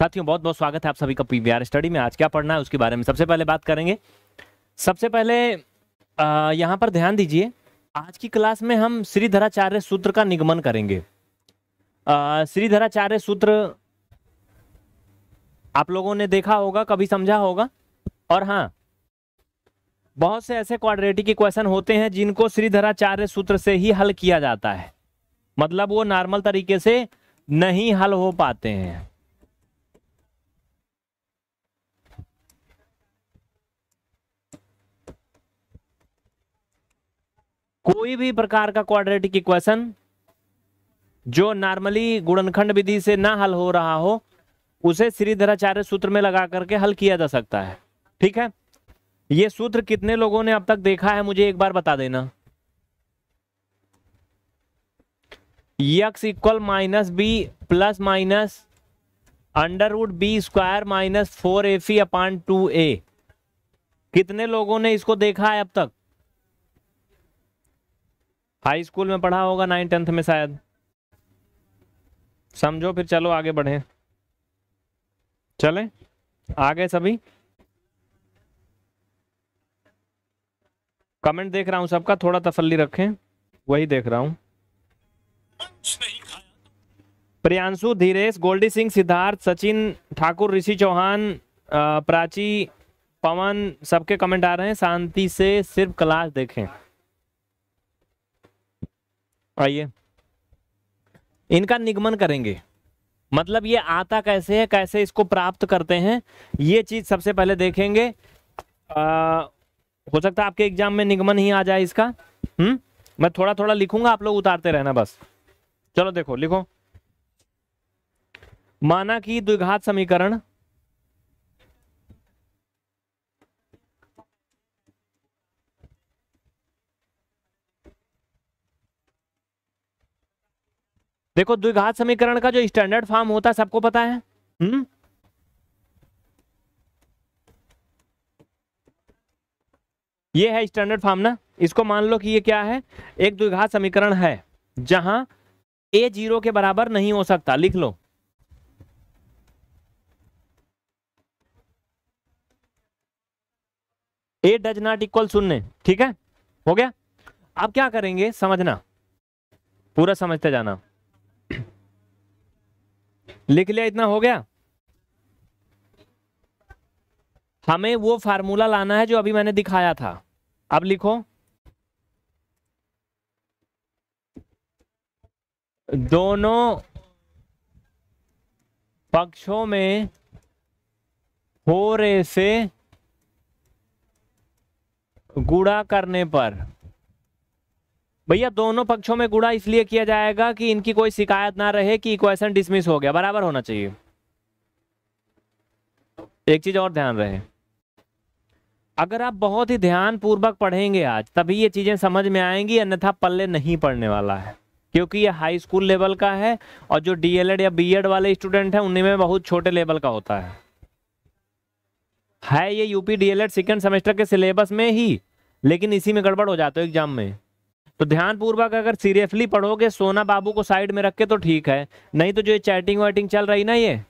साथियों, बहुत बहुत स्वागत है आप सभी का पीवीआर स्टडी में। आज क्या पढ़ना है, उसके बारे में सबसे पहले बात करेंगे। सबसे पहले यहाँ पर ध्यान दीजिए, आज की क्लास में हम श्रीधराचार्य सूत्र का निगमन करेंगे। श्रीधराचार्य सूत्र, आप लोगों ने देखा होगा, कभी समझा होगा? और हाँ बहुत से ऐसे क्वाड्रेटिक क्वेश्चन होते हैं, जिनको श्रीधराचार्य सूत्र से ही हल किया जाता है। मतलब वो नॉर्मल तरीके से नहीं हल हो पाते हैं। कोई भी प्रकार का क्वाड्रेटिक इक्वेशन जो नॉर्मली गुणनखंड विधि से ना हल हो रहा हो, उसे श्रीधराचार्य सूत्र में लगा करके हल किया जा सकता है। ठीक है? ये सूत्र कितने लोगों ने अब तक देखा है, मुझे एक बार बता देना। X equal minus B plus minus under root B square minus four F E upon two A. कितने लोगों ने इसको देखा है अब तक? हाई स्कूल में पढ़ा होगा नाइन टेंथ में शायद। समझो फिर चलो आगे बढ़े। चले? आगे सभी? कमेंट देख रहा हूँ सबका, थोड़ा तसल्ली रखें। वही देख रहा हूँ। प्रियांशु, धीरेश, गोल्डी सिंह, सिद्धार्थ, सचिन ठाकुर, ऋषि चौहान प्राची, पवन, सबके कमेंट आ रहे हैं। शांति से सिर्फ़ क्लास देखें। आइए। इनका निगमन करेंगे। मतलब ये आता कैसे है कैसे इसको प्राप्त करते हैं ये चीज़ सबसे पहले देखेंगे। आ, हो सकता है आपके एग्ज़ाम में निगमन ही आ जाए इसका। हम्म? मैं थोड़ा थोड़ा लिखूँगा आप लोग उतारते रहना बस। चलो देखो लिखो। माना कि द्विघात समीकरण देखो द्विघात समीकरण का जो स्टैंडर्ड फॉर्म होता है सबको पता है? हम्म। ये है स्टैंडर्ड फॉर्म ना? इसको मान लो कि ये क्या है? एक द्विघात समीकरण है जहाँ ए ज़ीरो के बराबर नहीं हो सकता। लिख लो। ए डज नॉट इक्वल शून्य ठीक है? हो गया? अब क्या करेंगे? समझना। पूरा समझते जाना। लिख लिया, इतना हो गया। हमें वो फार्मूला लाना है जो अभी मैंने दिखाया था। अब लिखो। दोनों पक्षों में हो रहे से गुड़ा करने पर भैया, दोनों पक्षों में गुड़ा इसलिए किया जाएगा कि इनकी कोई शिकायत ना रहे कि इक्वेशन डिसमिस हो गया। बराबर होना चाहिए। एक चीज़ और ध्यान रहे। अगर आप बहुत ही ध्यान पूर्वक पढ़ेंगे आज, तभी ये चीज़ें समझ में आएँगी, अन्यथा पल्ले नहीं पढ़ने वाला है। क्योंकि ये हाई स्कूल लेवल का है और जो डीएलएड या बीएड वाले स्टूडेंट हैं, उनमें बहुत छोटे लेवल का होता है। है ये यूपी डीएलएड सेकेंड सेमेस्टर के सिलेबस में ही, लेकिन इसी में गड़बड़ हो जाता है एग्ज़ाम में। तो ध्यान पूर्वक अगर सीरियसली पढ़ोगे सोना बाबू को साइड में रख के तो ठीक है। नहीं तो जो ये चैटिंग वैटिंग चल रही ना ये,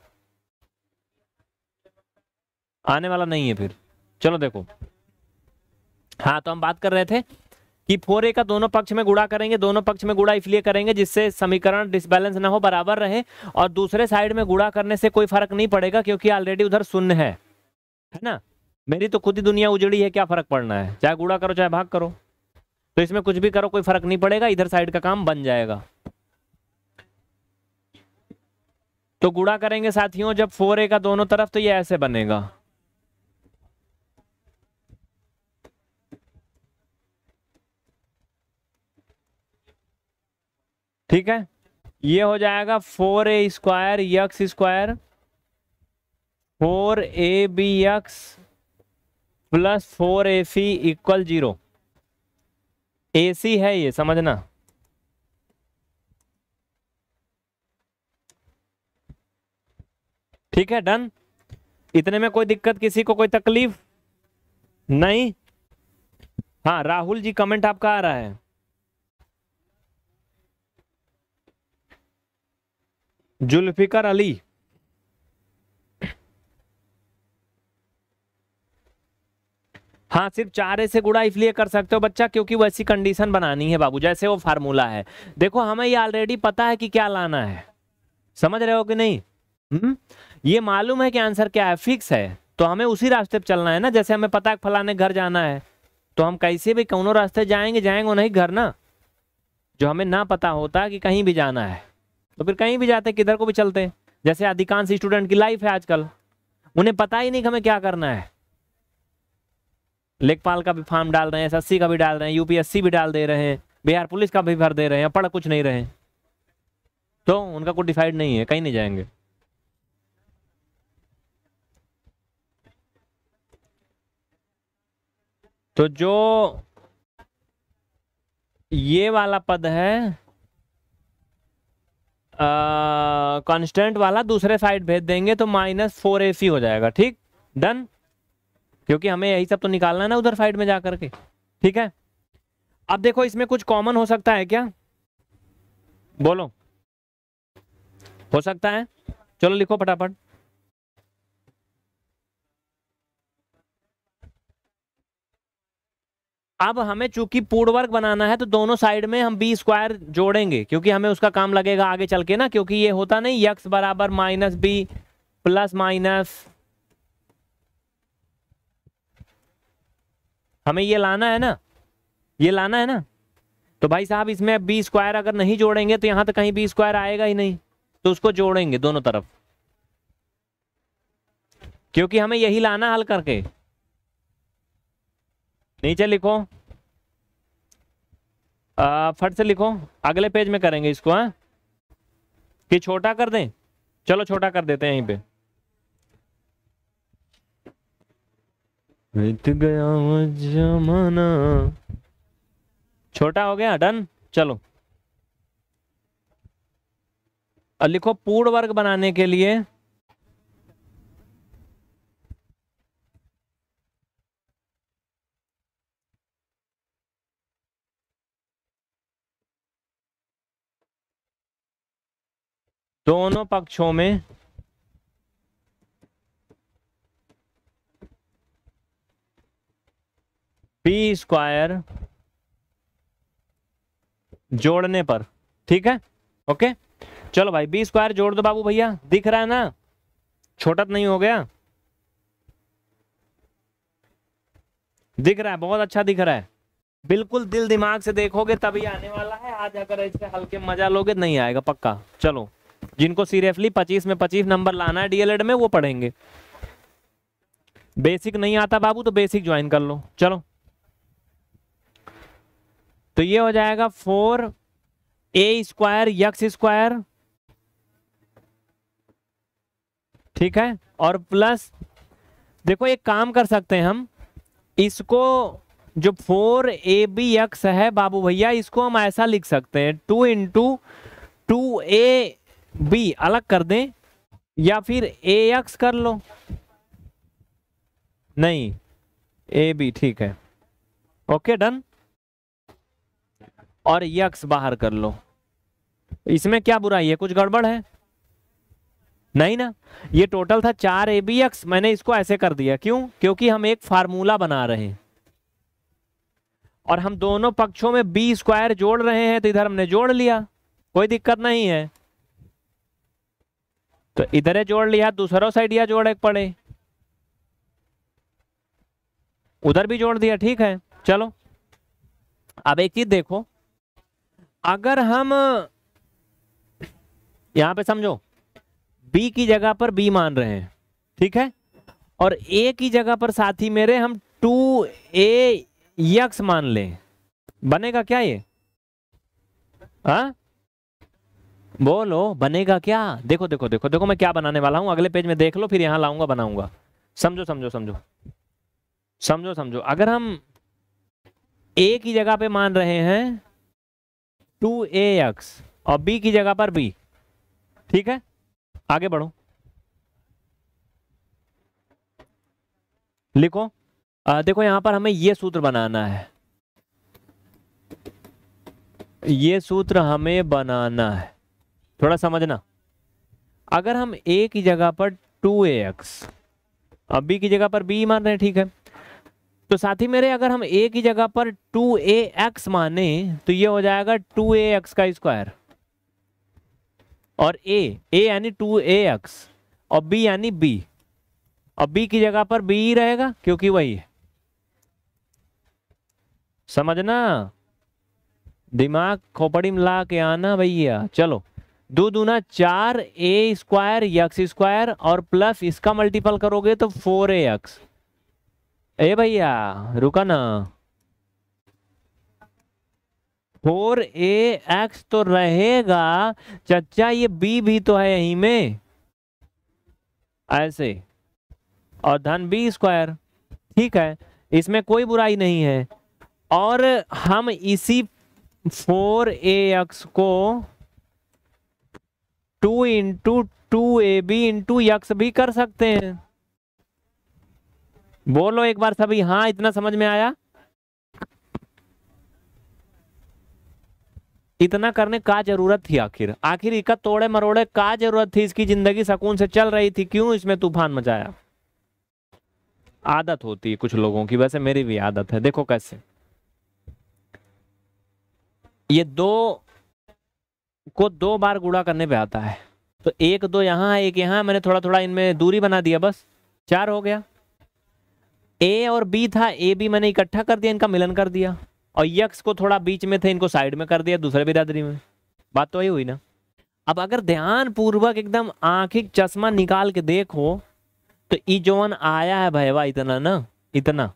आने वाला नहीं है फिर। चलो देखो। हाँ तो हम बात कर रहे थे कि फोर ए का दोनों पक्ष में गुड़ा करेंगे, दोनों पक्ष में गुड़ा इसलिए करेंगे जिससे समीकरण डिसबैलेंस ना हो, बराबर रहे और दूसरे साइड में गुड़ा करने से कोई फ़र्क नहीं पड़ेगा क्योंकि ऑलरेडी उधर शून्य है। है ना? मेरी तो खुद ही दुनिया उजड़ी है, क्या फ़र्क पड़ना है? चाहे गुड़ा करो, चाहे भाग करो। तो इसमें कुछ भी करो, कोई फ़र्क नहीं पड़ेगा, इधर साइड का काम बन जाएगा। तो गुड़ा करेंगे साथियों, जब फोर ए का दोनों तरफ़ तो ये ऐसे बनेगा। ठीक है? ये हो जाएगा four A square X square, four A B X plus four A C equal zero. AC है ये, समझना। ठीक है, डन। इतने में कोई दिक्कत, किसी को कोई तकलीफ़? नहीं। हाँ राहुल जी कमेंट आपका आ रहा है। जुल्फिकर अली। हाँ सिर्फ़ चार से गुड़ा इसलिए कर सकते हो बच्चा, क्योंकि वैसी कंडीशन बनानी है बाबू, जैसे वो फार्मूला है। देखो, हमें ये ऑलरेडी पता है कि क्या लाना है। समझ रहे हो कि नहीं? हम्म? ये मालूम है कि आंसर क्या है? फिक्स है। तो हमें उसी रास्ते पर चलना है ना, जैसे हमें पता है फलाने घर जाना है। तो हम कैसे भी, कौनों रास्ते जाएँगे जाएँगे नहीं घर ना। जो हमें ना पता होता कि कहीं भी जाना है। तो फिर कहीं भी जाते, किधर को भी चलते जैसे अधिकांश स्टूडेंट की लाइफ है आजकल। उन्हें पता ही नहीं कि हमें क्या करना है। लेखपाल का भी फॉर्म डाल रहे हैं, एसएससी का भी डाल रहे हैं, यूपीएससी भी डाल दे रहे हैं, बिहार पुलिस का भी भर दे रहे हैं, पढ़ कुछ नहीं रहे। तो उनका कुछ डिसाइड नहीं है, कहीं नहीं जाएँगे। तो जो ये वाला पद है कांस्टेंट वाला, दूसरे साइड भेज देंगे तो माइनस फोर ए सी हो जाएगा, ठीक? डन क्योंकि हमें यही सब तो निकालना है ना उधर साइड में जा करके। ठीक है? अब देखो, इसमें कुछ कॉमन हो सकता है क्या? बोलो। हो सकता है? चलो लिखो फटाफट। अब हमें चूँकि पूर्ण वर्ग बनाना है तो दोनों साइड में हम बी स्क्वायर जोड़ेंगे, क्योंकि हमें उसका काम लगेगा आगे चल के ना, क्योंकि ये होता नहीं यक्स बराबर माइनस बी प्लस माइनस हमें ये लाना है ना? ये लाना है ना? तो भाई साहब, इसमें बी स्क्वायर अगर नहीं जोड़ेंगे तो यहाँ तो कहीं बी स्क्वायर आएगा ही नहीं। तो उसको जोड़ेंगे दोनों तरफ़। क्योंकि हमें यही लाना हल करके। नीचे लिखो। फट से लिखो। अगले पेज में करेंगे इसको हाँ? कि छोटा कर दें? चलो छोटा कर देते हैं यहीं पे। बीत गया जमाना छोटा हो गया, डन, चलो। और लिखो पूर्ण वर्ग बनाने के लिए। दोनों पक्षों में पी स्क्वायर जोड़ने पर, ठीक है? ओके चलो भाई बी स्क्वायर जोड़ दो बाबू भैया, दिख रहा है ना? छोटा तो नहीं हो गया। दिख रहा है, बहुत अच्छा दिख रहा है। बिल्कुल दिल दिमाग से देखोगे तभी आने वाला है। आज अगर इससे हल्के मज़ा लोगे, नहीं आएगा पक्का। चलो, जिनको सीरियसली 25 में 25 नंबर लाना है डीएलएड में, वो पढ़ेंगे। बेसिक नहीं आता बाबू तो बेसिक ज्वाइन कर लो। चलो तो ये हो जाएगा four A square X square. ठीक है? और प्लस, देखो एक काम कर सकते हैं हम। इसको जो फोर ए बी एक्स है बाबू भैया, इसको हम ऐसा लिख सकते हैं, two into two A B, अलग कर दें। या फिर ए एक्स कर लो। नहीं, ए बी, ठीक है। Okay, done? और यक्स बाहर कर लो। इसमें क्या बुराई है? कुछ गड़बड़ है? नहीं ना? ये टोटल था चार ए बी एक्स मैंने इसको ऐसे कर दिया। क्यों? क्योंकि हम एक फार्मूला बना रहे हैं। और हम दोनों पक्षों में बी स्क्वायर जोड़ रहे हैं तो इधर हमने जोड़ लिया। कोई दिक्कत नहीं है। तो इधर जोड़ लिया, दूसरों साइड या जोड़ एक पड़े। उधर भी जोड़ दिया, ठीक है। चलो। अब एक चीज़ देखो। अगर हम, यहाँ पे समझो बी की जगह पर बी मान रहे हैं, ठीक है? और ए की जगह पर साथी मेरे हम टू ए यक्स मान लें। बनेगा क्या ये? हा? बोलो, बनेगा क्या? देखो देखो देखो देखो, मैं क्या बनाने वाला हूँ। अगले पेज में देख लो, फिर यहाँ लाऊँगा, बनाऊँगा। समझो समझो समझो। समझो समझो। अगर हम ए की जगह पे मान रहे हैं टू ए एक्स। और बी की जगह पर बी ठीक है? आगे बढ़ो। लिखो। आ, देखो यहाँ पर हमें ये सूत्र बनाना है। ये सूत्र हमें बनाना है। थोड़ा समझना। अगर हम ए की जगह पर टू ए एक्स अब बी की जगह पर बी मान रहे हैं ठीक है? तो साथी मेरे, अगर हम ए की जगह पर टू ए एक्स माने तो ये हो जाएगा टू ए एक्स का स्क्वायर। और ए ए यानी टू ए एक्स, और बी यानी बी। और बी की जगह पर बी ही रहेगा, क्योंकि वही है। समझना? दिमाग खोपड़ी मिला के आना भैया। चलो, दो दूना चार ए स्क्वायर यक्स स्क्वायर, और प्लस इसका मल्टीपल करोगे तो फोर ए एक्स। ए भैया, रुका ना। फोर ए एक्स तो रहेगा। चचा, ये बी भी तो है यहीं में। ऐसे। और धन बी स्क्वायर। ठीक है, इसमें कोई बुराई नहीं है। और हम इसी फोर ए एक्स को two into two A B into X भी कर सकते हैं। बोलो एक बार सभी हाँ इतना समझ में आया? इतना करने का ज़रूरत थी आखिर। आखिर इका तोड़े मरोड़े का ज़रूरत थी? इसकी ज़िंदगी सकून से चल रही थी। क्यों इसमें तूफ़ान मचाया? आदत होती है कुछ लोगों की। वैसे मेरी भी आदत है। देखो कैसे। ये दो को दो बार गुड़ा करने पे आता है। तो एक दो यहाँ, एक यहाँ, मैंने थोड़ा थोड़ा इनमें दूरी बना दिया बस। चार हो गया। ए और बी था, ए, बी मैंने इकट्ठा कर दिया, इनका मिलन कर दिया। और यक्स को थोड़ा बीच में थे, इनको साइड में कर दिया, दूसरे बिरादरी में। बात तो वही हुई ना। अब अगर ध्यान पूर्वक एकदम आंखिक चश्मा निकाल के देखो तो ई जोन आया है भैया इतना ना, इतना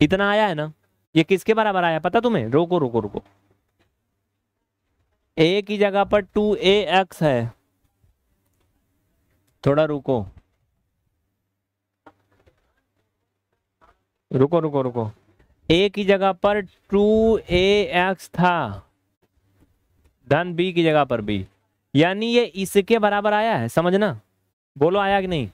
इतना आया है ना। ये किसके बराबर आया, पता तुम्हें? रोको रोको रोको। ए की जगह पर टू ए एक्स है। थोड़ा रुको। रुको रुको रुको। ए की जगह पर टू ए एक्स था। धन बी की जगह पर बी। यानी ये इसके बराबर आया है, समझना? बोलो, आया कि नहीं?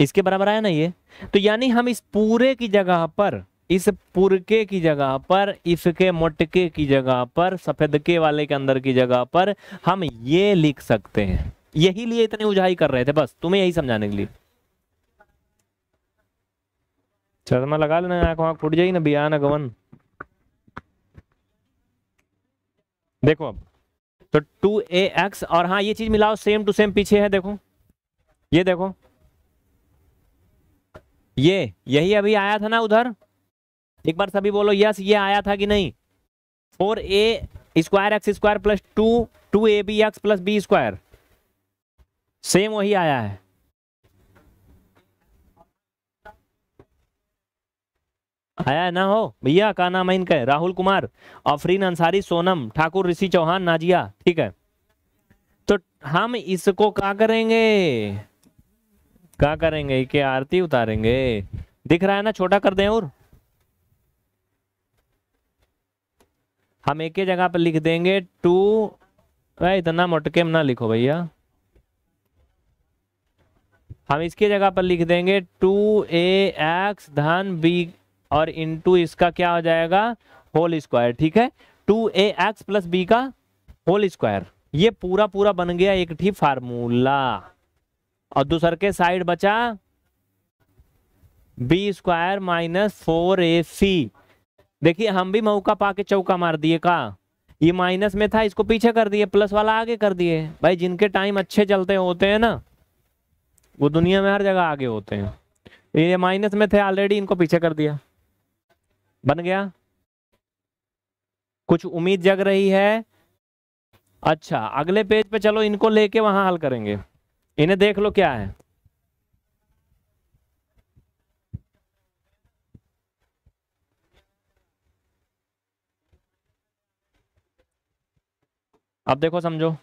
इसके बराबर आया ना ये? तो यानी हम इस पूरे की जगह पर, इस पुरके की जगह पर, इसके मोटके की जगह पर सफेदके वाले के अंदर की जगह पर हम ये लिख सकते हैं। यही लिए इतनी उजाई कर रहे थे, बस। तुम्हें यही समझाने के लिए। चश्मा लगा लेना आँख वहाँ फूट जाएगी ना बिया ना गवन। देखो अब। तो टू ए एक्स, और हाँ ये चीज़ मिलाओ, सेम टू सेम पीछे है, देखो। ये देखो। ये, यही अभी आया था ना उधर। एक बार सभी बोलो यस, ये आया था कि नहीं? Four A square X square plus two two A B X plus B square. Same वही आया है। आया ना हो? भैया का नाम है इनका? राहुल कुमार, अफरीन अंसारी, सोनम, ठाकुर, ऋषि चौहान, नाजिया, ठीक है। तो हम इसको क्या करेंगे? क्या करेंगे? के आरती उतारेंगे। दिख रहा है ना, छोटा कर दें और? हम एक ही जगह पर लिख देंगे, टू इतना मोटके में ना लिखो भैया। हम इसकी जगह पर लिख देंगे, टू, ए, एक्स, धन, बी और इनटू इसका क्या हो जाएगा? होल स्क्वायर ठीक है? Two A X plus B का होल स्क्वायर ये पूरा पूरा बन गया एक ठीक फार्मूला और दूसर के साइड बचा B square minus four A C देखिए, हम भी मौका पाके चौका मार दिए का? ये माइनस में था, इसको पीछे कर दिए प्लस वाला आगे कर दिए। भाई, जिनके टाइम अच्छे चलते होते हैं ना, वो दुनिया में हर जगह आगे होते हैं। ये माइनस में थे ऑलरेडी इनको पीछे कर दिया। बन गया? कुछ उम्मीद जग रही है? अच्छा अगले पेज पे चलो, इनको लेके वहाँ हल करेंगे। इन्हें देख लो क्या है। अब देखो, समझो।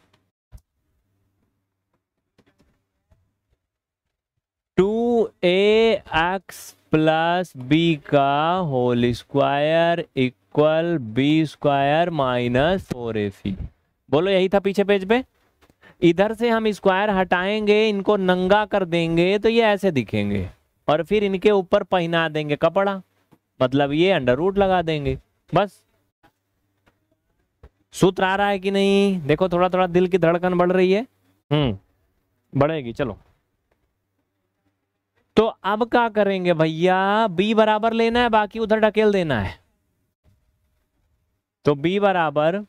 Two A X plus B का whole square equal B square minus four A C. बोलो, यही था पीछे पेज पे? इधर से हम स्क्वायर हटाएँगे, इनको नंगा कर देंगे तो ये ऐसे दिखेंगे। और फिर इनके ऊपर पहना देंगे कपड़ा। मतलब ये अंडर रूट लगा देंगे। बस। सूत्र आ रहा है कि नहीं? देखो थोड़ा थोड़ा दिल की धड़कन बढ़ रही है। हम्म बढ़ेगी, चलो। तो अब क्या करेंगे भैया? बी बराबर लेना है, बाकी उधर ढकेल देना है। तो बी बराबर,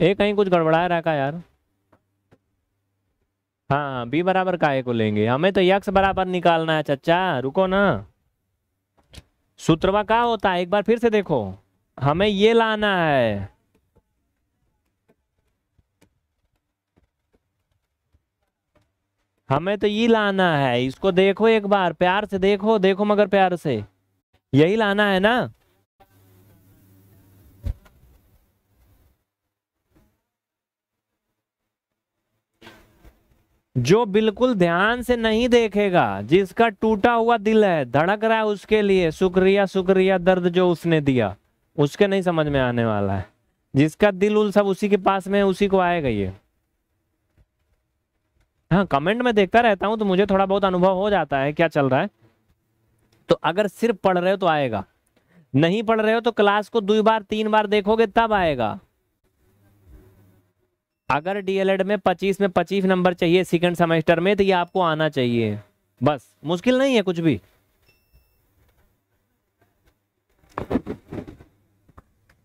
ए, कहीं कुछ गड़बड़ा रहा का यार। हाँ बी बराबर काय को लेंगे? हमें तो यक्स बराबर निकालना है, चचा, रुको ना। सूत्रवा का होता है? एक बार फिर से देखो। हमें ये लाना है। हमें तो ये लाना है, इसको देखो एक बार, प्यार से देखो देखो मगर प्यार से। यही लाना है ना? जो बिल्कुल ध्यान से नहीं देखेगा, जिसका टूटा हुआ दिल है, धड़क रहा है उसके लिए, शुक्रिया शुक्रिया, दर्द जो उसने दिया, उसके नहीं समझ में आने वाला है। जिसका दिल उल सब उसी के पास में उसी को आएगा ये। हाँ कमेंट में देखता रहता हूँ तो मुझे थोड़ा बहुत अनुभव हो जाता है, क्या चल रहा है। तो अगर सिर्फ़ पढ़ रहे हो तो आएगा। नहीं पढ़ रहे हो तो क्लास को दो बार, तीन बार देखोगे तब आएगा। अगर डीएलएड में 25 में 25 नंबर चाहिए सेकंड सेमेस्टर में तो ये आपको आना चाहिए। बस, मुश्किल नहीं है कुछ भी।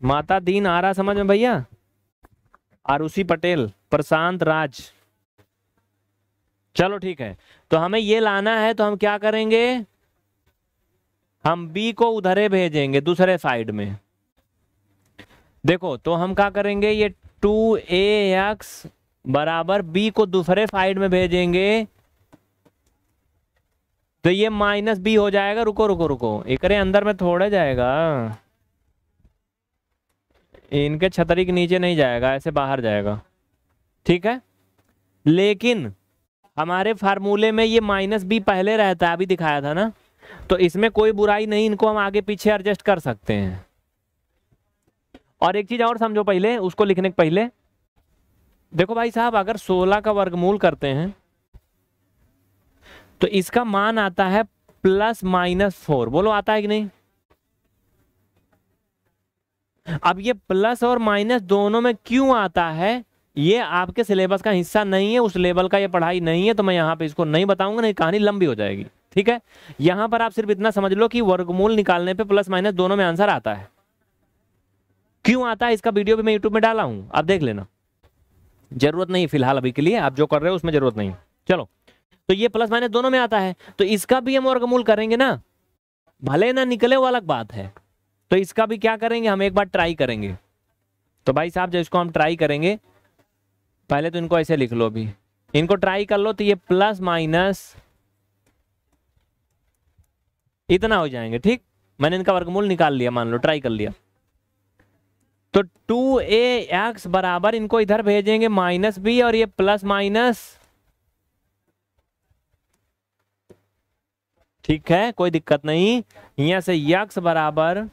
माता दीन आ रहा समझ में भैया? आरुषि पटेल, प्रशांत राज। चलो ठीक है। तो हमें ये लाना है तो हम क्या करेंगे? हम बी को उधरे भेजेंगे, दूसरे साइड में। देखो तो हम क्या करेंगे? ये टू एक्स बराबर बी को दूसरे साइड में भेजेंगे। तो ये माइनस बी हो जाएगा। रुको रुको रुको। एक अंदर में थोड़े जाएगा। इनके छतरी के नीचे नहीं जाएगा, ऐसे बाहर जाएगा। ठीक है? लेकिन हमारे फार्मूले में ये माइनस बी पहले रहता है, अभी दिखाया था ना। तो इसमें कोई बुराई नहीं, इनको हम आगे पीछे एडजस्ट कर सकते हैं। और एक चीज़ और समझो पहले, उसको लिखने के पहले। देखो भाई साहब, अगर 16 का वर्गमूल करते हैं तो इसका मान आता है प्लस माइनस फोर। बोलो, आता है कि नहीं? अब ये प्लस और माइनस दोनों में क्यों आता है? ये आपके सिलेबस का हिस्सा नहीं है, उस लेवल का ये पढ़ाई नहीं है तो मैं यहाँ पे इसको नहीं बताऊँगा, नहीं, कहानी लंबी हो जाएगी। ठीक है? यहाँ पर आप सिर्फ़ इतना समझ लो कि वर्गमूल निकालने पे प्लस माइनस दोनों में आंसर आता है। क्यों आता है? इसका वीडियो भी मैं यूट्यूब में डाला हूँ, आप देख लेना। ज़रूरत नहीं फ़िलहाल अभी के लिए, आप जो कर रहे हो उसमें ज़रूरत नहीं चलो तो ये प्लस माइनस दोनों में आता है तो इसका भी हम वर्गमूल करेंगे ना? भले ना निकले, वो अलग बात है। तो इसका भी क्या करेंगे? हम एक बार ट्राई करेंगे। तो भाई साहब जब इसको हम ट्राई करेंगे पहले तो इनको ऐसे लिख लो अभी। इनको ट्राई कर लो तो ये प्लस माइनस इतना हो जाएँगे, ठीक? मैंने इनका वर्गमूल निकाल लिया, मान लो ट्राई कर लिया। तो टू ए एक्स बराबर इनको इधर भेजेंगे माइनस बी और ये प्लस माइनस ठीक है, कोई दिक्कत नहीं। यहाँ से यक्स बराबर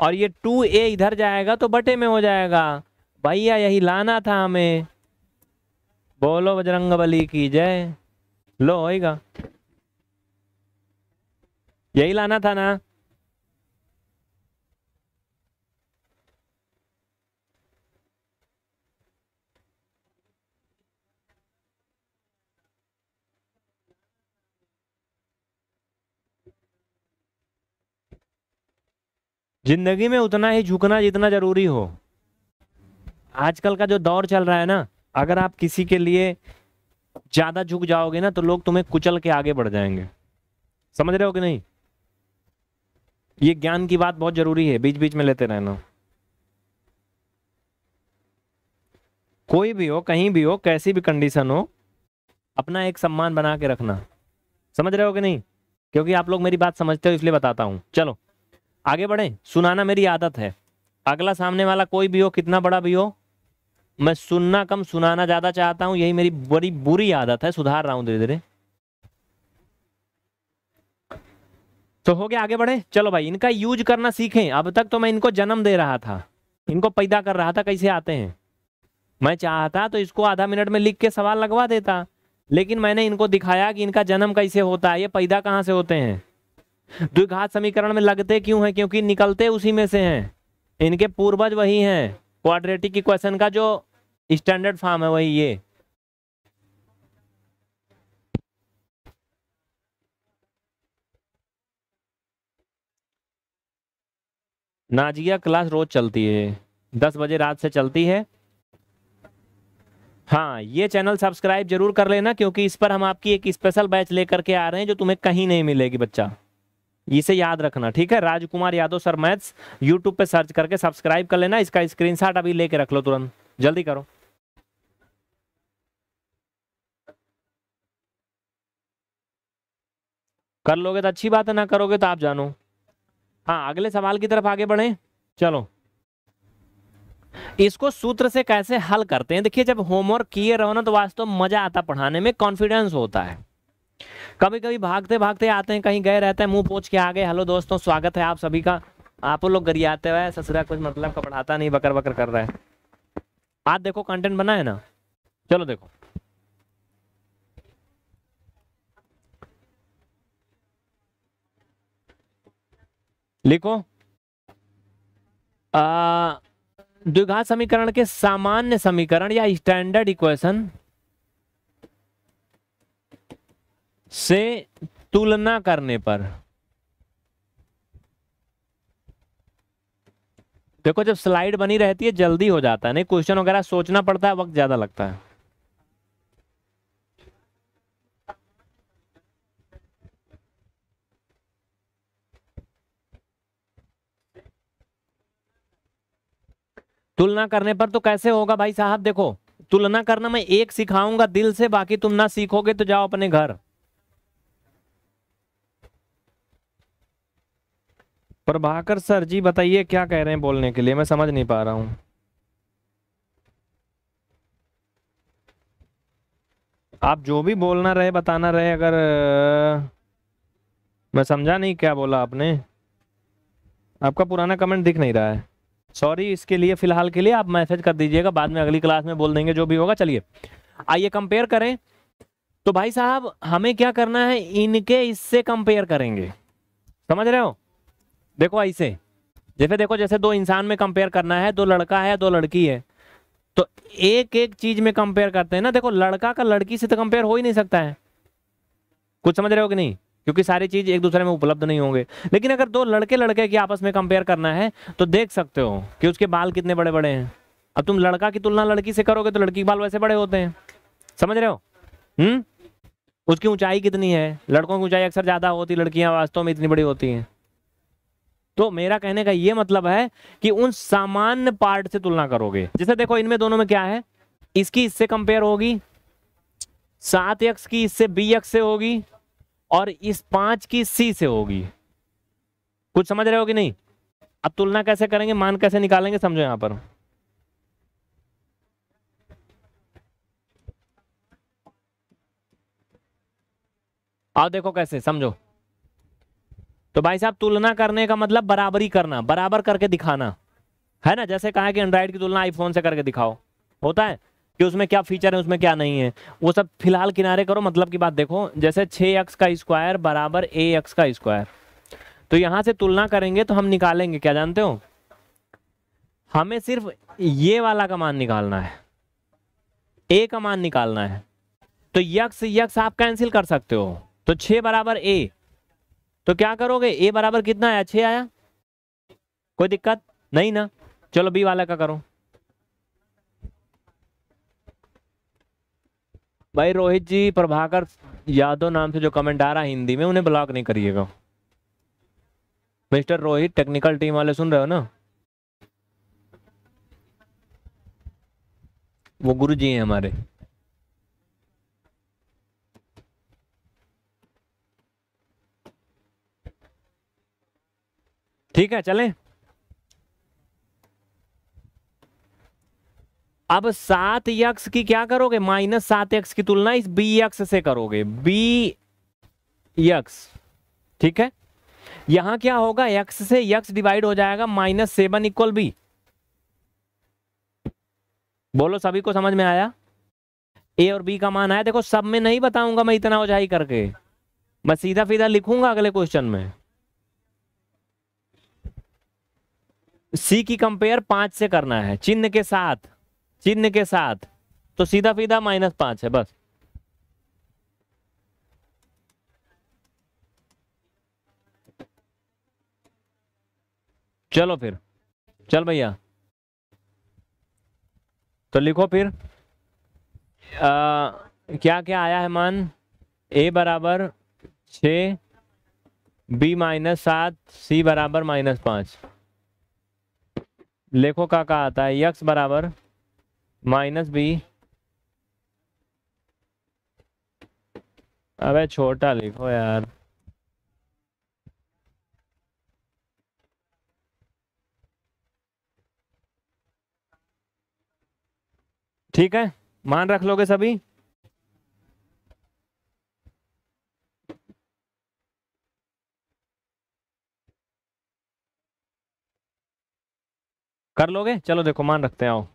और ये टू ए इधर जाएगा तो बटे में हो जाएगा। भैया, यही लाना था हमें। बोलो बजरंग बली की जय। लो, होएगा। यही लाना था ना? ज़िंदगी में उतना ही झुकना जितना ज़रूरी हो। आजकल का जो दौर चल रहा है ना, अगर आप किसी के लिए ज़्यादा झुक जाओगे ना तो लोग तुम्हें कुचल के आगे बढ़ जाएँगे। समझ रहे हो कि नहीं? ये ज्ञान की बात बहुत ज़रूरी है बीच बीच में लेते रहना। कोई भी हो, कहीं भी हो, कैसी भी कंडीशन हो, अपना एक सम्मान बना के रखना। समझ रहे हो कि नहीं? क्योंकि आप लोग मेरी बात समझते हो, इसलिए बताता हूँ। चलो। आगे बढ़े। सुनाना मेरी आदत है। अगला सामने वाला कोई भी हो, कितना बड़ा भी हो, मैं सुनना कम, सुनाना ज़्यादा चाहता हूँ, यही मेरी बड़ी बुरी आदत है। सुधार रहा हूँ धीरे धीरे। तो हो गया आगे बढ़े। चलो भाई, इनका यूज़ करना सीखें। अब तक तो मैं इनको जन्म दे रहा था। इनको पैदा कर रहा था, कैसे आते हैं? मैं चाहता तो इसको आधा मिनट में लिख के सवाल लगवा देता, लेकिन मैंने इनको दिखाया कि इनका जन्म कैसे होता है, ये पैदा कहाँ से होते हैं? द्विघात समीकरण में लगते क्यों हैं? क्योंकि निकलते उसी में से हैं। इनके पूर्वज वही हैं। क्वाड्रेटिक इक्वेशन का जो स्टैंडर्ड फॉर्म है वही ये। नाजिया क्लास रोज चलती है। दस बजे रात से चलती है। हाँ ये चैनल सब्सक्राइब ज़रूर कर लेना क्योंकि इस पर हम आपकी एक स्पेशल बैच लेकर के आ रहे हैं जो तुम्हें कहीं नहीं मिलेगी, बच्चा। इसे याद रखना, ठीक है? Rajkumar Yadav sir maths YouTube पे सर्च करके सब्सक्राइब कर लेना, इसका स्क्रीनशॉट अभी लेके रख लो तुरंत। जल्दी करो। कर लोगे तो अच्छी बात है, ना करोगे तो आप जानो। हाँ अगले सवाल की तरफ़ आगे बढ़े। चलो। इसको सूत्र से कैसे हल करते हैं? देखिए, जब होमवर्क किए रहो ना तो वास्तव मज़ा आता पढ़ाने में कॉन्फिडेंस होता है। कभी कभी भागते भागते आते हैं, कहीं गए रहते हैं, मुँह पोछ के आ गए हेलो दोस्तों, स्वागत है आप सभी का। आप लोग गरियाते हुए ससुरा कुछ मतलब का पढ़ाता नहीं बकर बकर कर रहा है। आज देखो कंटेंट बना है ना? चलो देखो। लिखो। द्विघात समीकरण के सामान्य समीकरण या स्टैंडर्ड इक्वेशन से तुलना करने पर। देखो, जब स्लाइड बनी रहती है, जल्दी हो जाता है। नहीं, क्वेश्चन वगैरह सोचना पड़ता है, वक्त ज़्यादा लगता है। तुलना करने पर तो कैसे होगा भाई साहब? देखो, तुलना करना मैं एक सिखाऊँगा, दिल से, बाकी तुम ना सीखोगे तो जाओ अपने घर। प्रभाकर सर जी, बताइए क्या कह रहे हैं बोलने के लिए? मैं समझ नहीं पा रहा हूँ। आप जो भी बोलना रहे, बताना रहे, अगर मैं समझा नहीं क्या बोला आपने? आपका पुराना कमेंट दिख नहीं रहा है। सॉरी इसके लिए, फ़िलहाल के लिए आप मैसेज कर दीजिएगा, बाद में अगली क्लास में बोल देंगे, जो भी होगा, चलिए। आइए कंपेयर करें। तो भाई साहब, हमें क्या करना है? इनके इससे कंपेयर करेंगे। समझ रहे हो? देखो ऐसे, जैसे देखो, जैसे दो इंसान में कंपेयर करना है, दो लड़का है दो लड़की है तो एक एक चीज़ में कंपेयर करते हैं ना, देखो लड़का का लड़की से तो कंपेयर हो ही नहीं सकता है। कुछ समझ रहे हो कि नहीं? क्योंकि सारी चीज़ एक दूसरे में उपलब्ध नहीं होंगे। लेकिन अगर दो लड़के लड़के की आपस में कंपेयर करना है तो देख सकते हो कि उसके बाल कितने बड़े बड़े हैं। अब तुम लड़का की तुलना लड़की से करोगे तो लड़की के बाल वैसे बड़े होते हैं। समझ रहे हो? हम्म? उसकी ऊंचाई कितनी है? लड़कों की ऊंचाई अक्सर ज़्यादा होती, लड़कियाँ वास्तव में इतनी बड़ी होती हैं। तो मेरा कहने का ये मतलब है कि उन सामान्य पार्ट से तुलना करोगे। जैसे देखो, इनमें दोनों में क्या है? इसकी इससे कंपेयर होगी, सात एक्स की इससे बी एक्स से होगी, और इस पाँच की सी से होगी। कुछ समझ रहे हो कि नहीं? अब तुलना कैसे करेंगे, मान कैसे निकालेंगे, समझो यहाँ पर। आओ देखो कैसे, समझो। तो भाई साहब, तुलना करने का मतलब बराबरी करना, बराबर करके दिखाना। है ना? जैसे कहा कि एंड्रॉइड की तुलना आईफोन से करके दिखाओ। होता है कि उसमें क्या फीचर है, उसमें क्या नहीं है। वो सब फ़िलहाल किनारे करो मतलब की बात देखो, जैसे छः एक्स का स्क्वायर बराबर ए एक्स का स्क्वायर तो यहाँ से तुलना करेंगे तो हम निकालेंगे, क्या जानते हो? हमें सिर्फ़ ये वाला का मान निकालना है। ए का मान निकालना है। तो यक्स यक्स आप कैंसिल कर सकते हो। तो छ बराबर ए तो क्या करोगे? ए बराबर कितना आया? छह आया? कोई दिक्कत? नहीं ना? चलो बी वाला का करो। भाई रोहित जी, प्रभाकर यादव नाम से जो कमेंट आ रहा है हिंदी में, उन्हें ब्लॉक नहीं करिएगा। मिस्टर रोहित टेक्निकल टीम वाले सुन रहे हो ना? वो गुरु जी हैं हमारे। ठीक है, चलें। अब सात यक्स की क्या करोगे? माइनस सात एक्स की तुलना इस बी एक्स से करोगे। बी यक्स, ठीक है? यहाँ क्या होगा? एक्स से यक्स डिवाइड हो जाएगा, माइनस सेवन इक्वल बी। बोलो, सभी को समझ में आया? ए और बी का मान आया। देखो, सब में नहीं बताऊँगा मैं इतना उजाई करके। मैं सीधा सीधा लिखूँगा अगले क्वेश्चन में। सी की कंपेयर पाँच से करना है चिन्ह के साथ चिन्ह के साथ तो सीधा सीधा माइनस पाँच है बस। चलो फिर चल भैया। तो लिखो फिर आ, क्या क्या आया है मान? ए बराबर छ बी माइनस सात सी बराबर माइनस पाँच। लिखो का क्या आता है, यक्स बराबर माइनस बी। अबे छोटा लिखो यार। ठीक है, मान रख लोगे सभी? कर लोगे? चलो देखो, मान रखते हैं, आओ।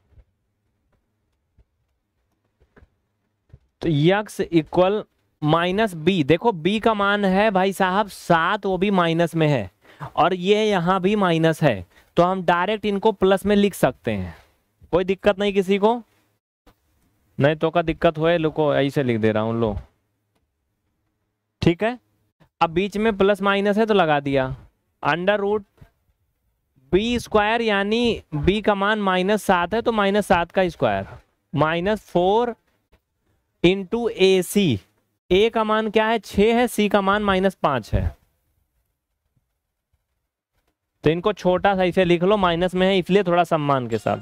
तो यक्स इक्वल माइनस बी। देखो, बी का मान है भाई साहब, सात, वो भी माइनस में है। और ये यहाँ भी माइनस है। तो हम डायरेक्ट इनको प्लस में लिख सकते हैं। कोई दिक्कत नहीं किसी को? नहीं तो का दिक्कत हुए, लुको, ऐसे लिख दे रहा हूँ, लो। ठीक है? अब बीच में प्लस माइनस है तो लगा दिया। अंडर रूट बी स्क्वायर यानी बी का मान माइनस सात है तो माइनस सात का square minus four into a c a का मान क्या है? छ है सी का मान माइनस पाँच है। तो इनको छोटा सा इसे लिख लो माइनस में है, इसलिए थोड़ा सम्मान के साथ।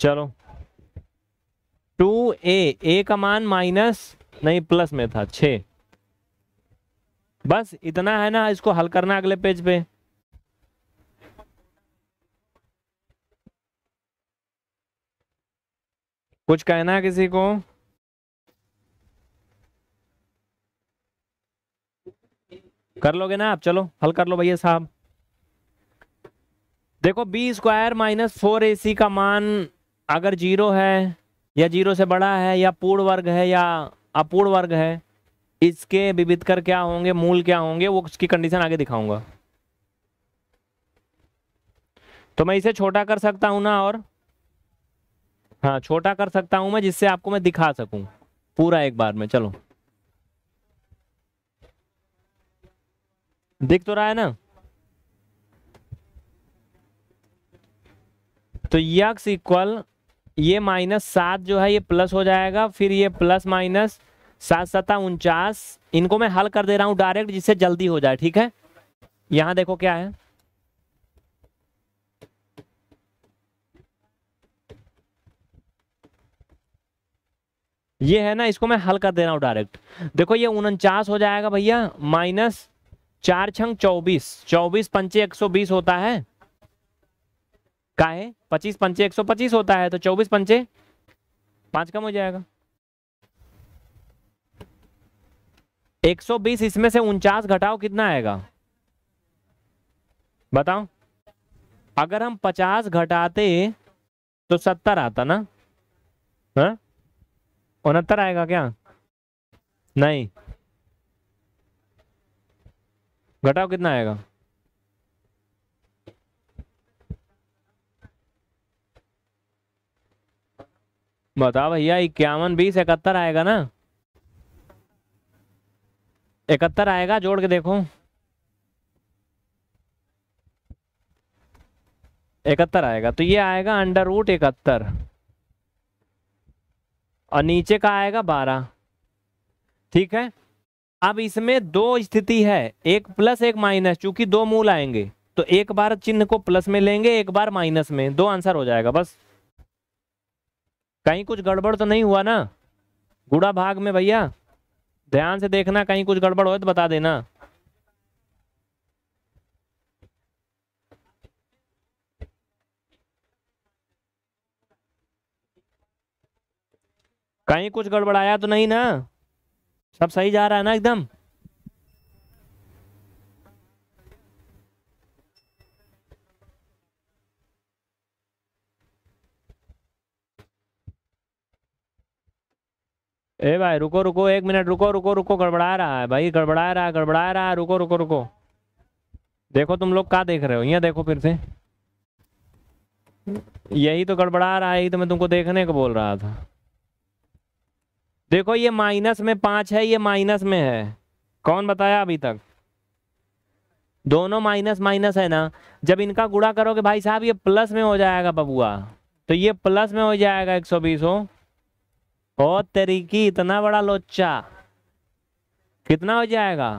चलो। टू ए ए का मान माइनस नहीं प्लस में था छ बस इतना है ना, इसको हल करना अगले पेज पे। कुछ कहना है किसी को? कर लोगे ना आप? चलो, हल कर लो भैया साहब। देखो b square minus four a c का मान अगर ज़ीरो है, या ज़ीरो से बड़ा है, या पूर्ण वर्ग है, या अपूर्ण वर्ग है इसके विविध कर क्या होंगे, मूल क्या होंगे, वो उसकी कंडीशन आगे दिखाऊँगा। तो मैं इसे छोटा कर सकता हूँ ना और? हाँ छोटा कर सकता हूँ मैं, जिससे आपको मैं दिखा सकूँ। पूरा एक बार में, चलो। दिख तो रहा है ना? तो यक्स इक्वल, ये माइनस सात जो है, ये प्लस हो जाएगा, फिर ये प्लस माइनस सात सत्ता उनचास, इनको मैं हल कर दे रहा हूँ डायरेक्ट जिससे जल्दी हो जाए, ठीक है? यहाँ देखो क्या है। ये है ना, इसको मैं हल कर दे रहा हूँ डायरेक्ट देखो ये उनचास हो जाएगा भैया, माइनस चार छंग चौबीस। चौबीस पंचे एक सौ बीस होता है। का है? पच्चीस पंचे एक सौ पच्चीस होता है तो चौबीस पंचे पाँच कम हो जाएगा। एक सौ बीस, इसमें से उनचास घटाओ, कितना आएगा? बताओ। अगर हम पचास घटाते तो सत्तर आता ना? हाँ? उनहत्तर आएगा क्या? नहीं। घटाओ, कितना आएगा? बताओ भैया, इक्यावन, बीस, इकहत्तर आएगा ना? इकहत्तर आएगा, जोड़ के देखो। इकहत्तर आएगा तो ये आएगा अंडर रूट इकहत्तर। और नीचे का आएगा बारह। ठीक है? अब इसमें दो स्थिति है, एक प्लस एक माइनस चूँकि दो मूल आएँगे। तो एक बार चिन्ह को प्लस में लेंगे, एक बार माइनस में। दो आंसर हो जाएगा, बस। कहीं कुछ गड़बड़ तो नहीं हुआ ना? गुड़ा भाग में भैया। ध्यान से देखना, कहीं कुछ गड़बड़ हो तो बता देना। कहीं कुछ गड़बड़ाया तो नहीं ना? सब सही जा रहा है ना एकदम? ए भाई, रुको रुको, एक मिनट, रुको रुको रुको, गड़बड़ा रहा है भाई, गड़बड़ा रहा है, गड़बड़ा रहा है, रुको रुको रुको। देखो तुम लोग क्या देख रहे हो, यहाँ देखो फिर से। यही तो गड़बड़ा रहा है, यही तो मैं तुमको देखने को बोल रहा था। देखो, ये माइनस में पाँच है, ये माइनस में है। कौन बताया अभी तक? दोनों माइनस माइनस है ना? जब इनका गुड़ा करोगे भाई साहब, ये प्लस में हो जाएगा बबुआ। तो ये प्लस में हो जाएगा एक सौ बीस हो और तरीकी इतना बड़ा लोचा कितना हो जाएगा?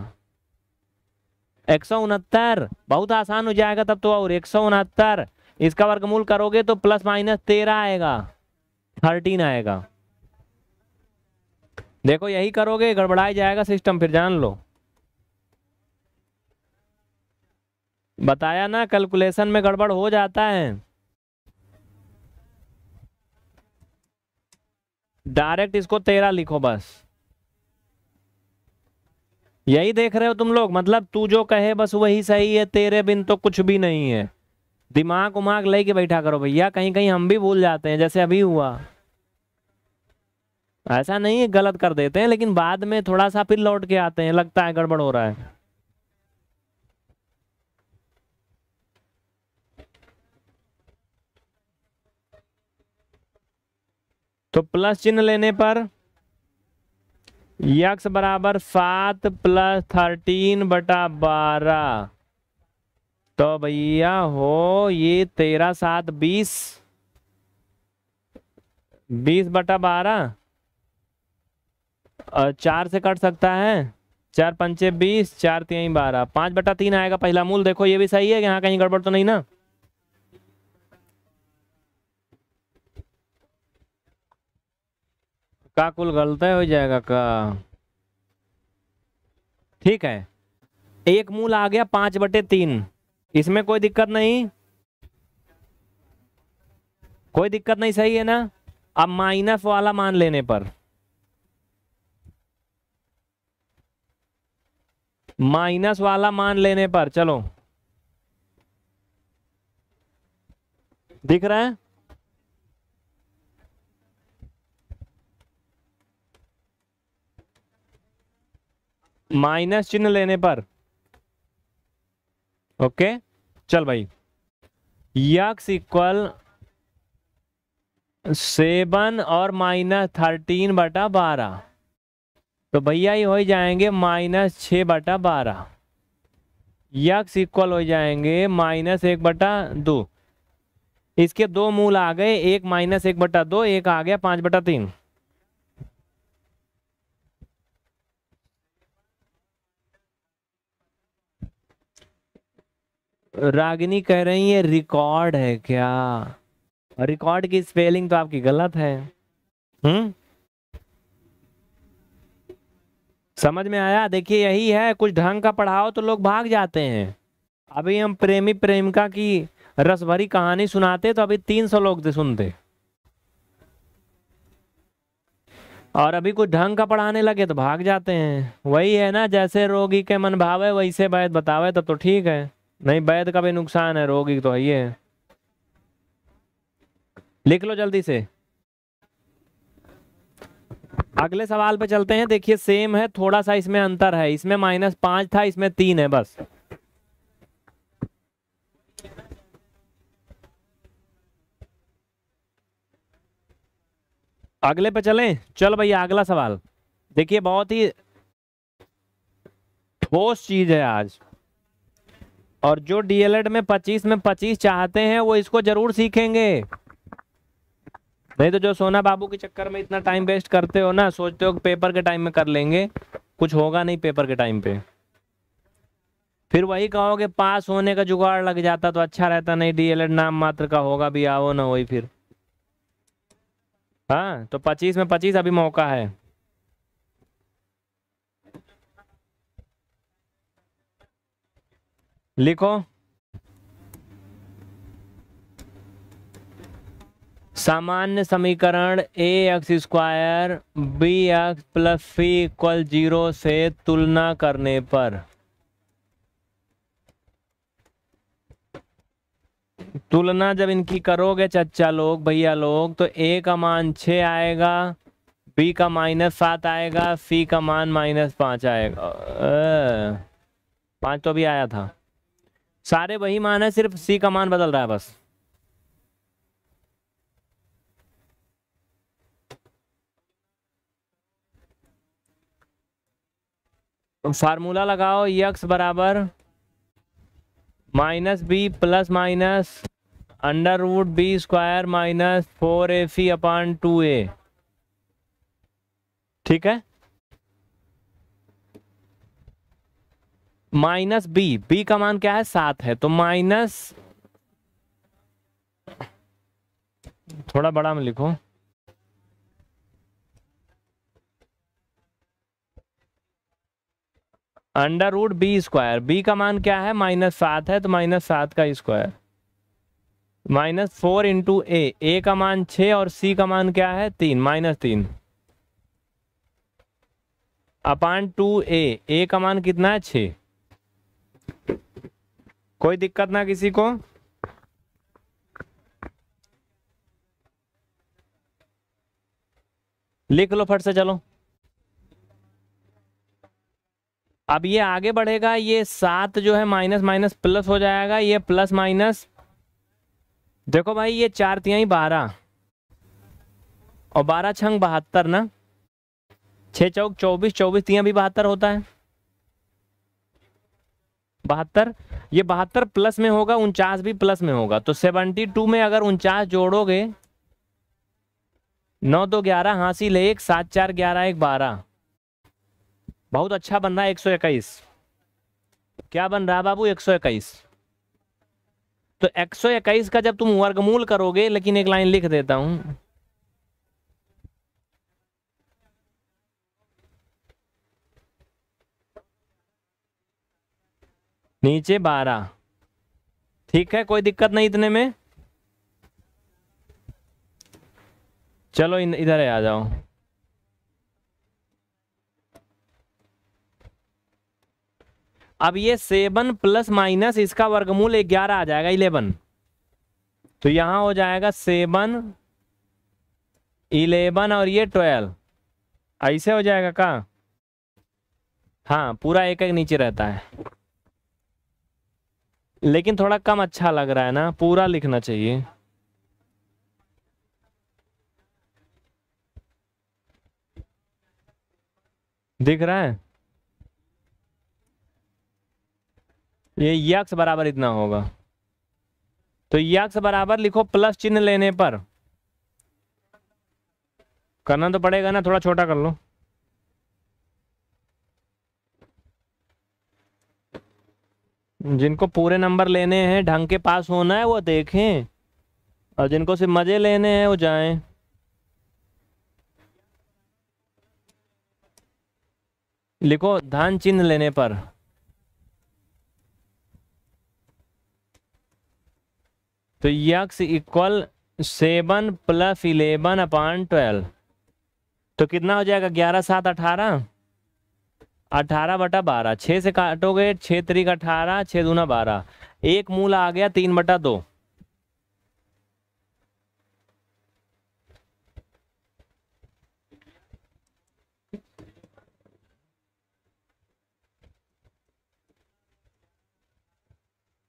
एक सौ उनहत्तर। बहुत आसान हो जाएगा तब तो और एक सौ उनहत्तर। इसका वर्गमूल करोगे तो प्लस माइनस तेरह आएगा थर्टीन आएगा। देखो, यही करोगे, गड़बड़ाई जाएगा सिस्टम फिर जान लो। बताया ना कैलकुलेशन में गड़बड़ हो जाता है। डायरेक्ट इसको तेरह लिखो बस। यही देख रहे हो तुम लोग? मतलब तू जो कहे, बस वही सही है। तेरे बिन तो कुछ भी नहीं है। दिमाग उमाग लेके बैठा करो भैया। कहीं कहीं हम भी भूल जाते हैं, जैसे अभी हुआ। ऐसा नहीं है गलत कर देते हैं, लेकिन बाद में थोड़ा सा फिर लौट के आते हैं। लगता है गड़बड़ हो रहा है। तो प्लस चिन्ह लेने पर यक्स बराबर सात प्लस थर्टीन बटा बारह। तो भैया हो, ये तेरह सात बीस। बीस बटा बारह चार से कट सकता है। चार पंचे बीस, चार तीन बारह। पाँच बटा तीन आएगा पहला मूल। देखो, ये भी सही है, यहाँ कहीं गड़बड़ तो नहीं ना। का कुल गलत हो जाएगा का? ठीक है। एक मूल आ गया पाँच बटे तीन। इसमें कोई दिक्कत नहीं। कोई दिक्कत नहीं, सही है ना? अब माइनस वाला मान लेने पर। माइनस वाला मान लेने पर, चलो। दिख रहा है? माइनस चिन्ह लेने पर। ओके? चल भाई। यक्स इक्वल सेवन और माइनस थर्टीन बटा बारह। तो भैया ये हो जाएँगे माइनस छ बटा बारह। यक्स इक्वल हो जाएँगे माइनस एक बटा दो। इसके दो मूल आ गए, एक माइनस एक बटा दो, एक आ गया पाँच बटा तीन। रागिनी कह रही है रिकॉर्ड है क्या? रिकॉर्ड की स्पेलिंग तो आपकी गलत है। हम्म? समझ में आया? देखिए, यही है, कुछ ढंग का पढ़ाओ तो लोग भाग जाते हैं। अभी हम प्रेमी प्रेमिका की रस भरी कहानी सुनाते तो अभी तीन सौ लोग सुनते। और अभी कुछ ढंग का पढ़ाने लगे तो भाग जाते हैं। वही है ना, जैसे रोगी के मन भावे, वैसे वैद बतावे, तब तो ठीक है। नहीं वैद का भी नुकसान है, रोगी तो है है लिख लो जल्दी से। अगले सवाल पे चलते हैं। देखिए सेम है, थोड़ा सा इसमें अंतर है। इसमें माइनस पाँच था, इसमें तीन है, बस। अगले पे चलें। चल भैया, अगला सवाल। देखिए, बहुत ही ठोस चीज़ है आज। और जो डीएलएड में 25 में 25 चाहते हैं, वो इसको ज़रूर सीखेंगे। नहीं तो जो सोना बाबू के चक्कर में इतना टाइम वेस्ट करते हो ना, सोचते हो पेपर के टाइम में कर लेंगे। कुछ होगा नहीं पेपर के टाइम पे। फिर वही कहोगे पास होने का जुगाड़ लग जाता तो अच्छा रहता, नहीं डीएलएड नाम मात्र का होगा भी आओ ना वही फिर। हाँ तो पच्चीस में पच्चीस अभी मौका है। लिखो। सामान्य समीकरण a x square b x plus c equal zero से तुलना करने पर। तुलना जब इनकी करोगे चच्चा लोग, भैया लोग तो ए का मान छ आएगा बी का माइनस सात आएगा सी का मान माइनस पाँच आएगा। पाँच तो भी आया था। सारे वही मान है, सिर्फ़ सी का मान बदल रहा है बस। फार्मूला लगाओ यक्स बराबर minus b plus minus under root b square minus four a c upon two a ठीक है? माइनस बी बी का मान क्या है? सात है तो माइनस थोड़ा बड़ा में लिखो। Under root b square, b का मान क्या है? माइनस सात है तो माइनस सात का square. Minus four into a a का मान छ और सी का मान क्या है? तीन, माइनस तीन। अपान टू ए ए का मान कितना है? छ कोई दिक्कत ना किसी को? लिख लो फट से, चलो। अब ये आगे बढ़ेगा, ये सात जो है माइनस माइनस प्लस हो जाएगा, ये प्लस माइनस। देखो भाई, ये चार तिहाई बारह। और बारह छंग बहत्तर ना? छह चौक चौबीस चौबीस तिया भी बहत्तर होता है। बहत्तर, ये बहत्तर प्लस में होगा, उनचास भी प्लस में होगा। तो सेवेंटी टू में अगर उनचास जोड़ोगे, नौ दो ग्यारह हासिल एक, सात चार ग्यारह, एक बारह। बहुत अच्छा बन रहा है एक सौ इक्कीस। क्या बन रहा है बाबू? एक सौ इक्कीस। तो एक सौ इक्कीस का जब तुम वर्गमूल करोगे, लेकिन एक लाइन लिख देता हूँ। नीचे बारह। ठीक है, कोई दिक्कत नहीं इतने में। चलो इधर आ जाओ। अब ये सेवन प्लस माइनस, इसका वर्गमूल ग्यारह आ जाएगा, इलेवन। तो यहाँ हो जाएगा सेवन, इलेवन और ये ट्वेल्व। ऐसे हो जाएगा का? हाँ पूरा एक एक नीचे रहता है। लेकिन थोड़ा कम अच्छा लग रहा है ना, पूरा लिखना चाहिए। दिख रहा है? ये यक्स बराबर इतना होगा। तो यक्स बराबर लिखो प्लस चिन्ह लेने पर। करना तो पड़ेगा ना, थोड़ा छोटा कर लो। जिनको पूरे नंबर लेने हैं, ढंग के पास होना है, वो देखें। और जिनको सिर्फ़ मज़े लेने हैं, वो जाएँ। लिखो, धन चिन्ह लेने पर। तो x equal seven plus eleven upon twelve. तो कितना हो जाएगा? ग्यारह, सात, अठारह? अठारह बटा बारह छः से काटोगे छः तरीक अठारह छः दूना बारह। एक मूल आ गया तीन बटा दो।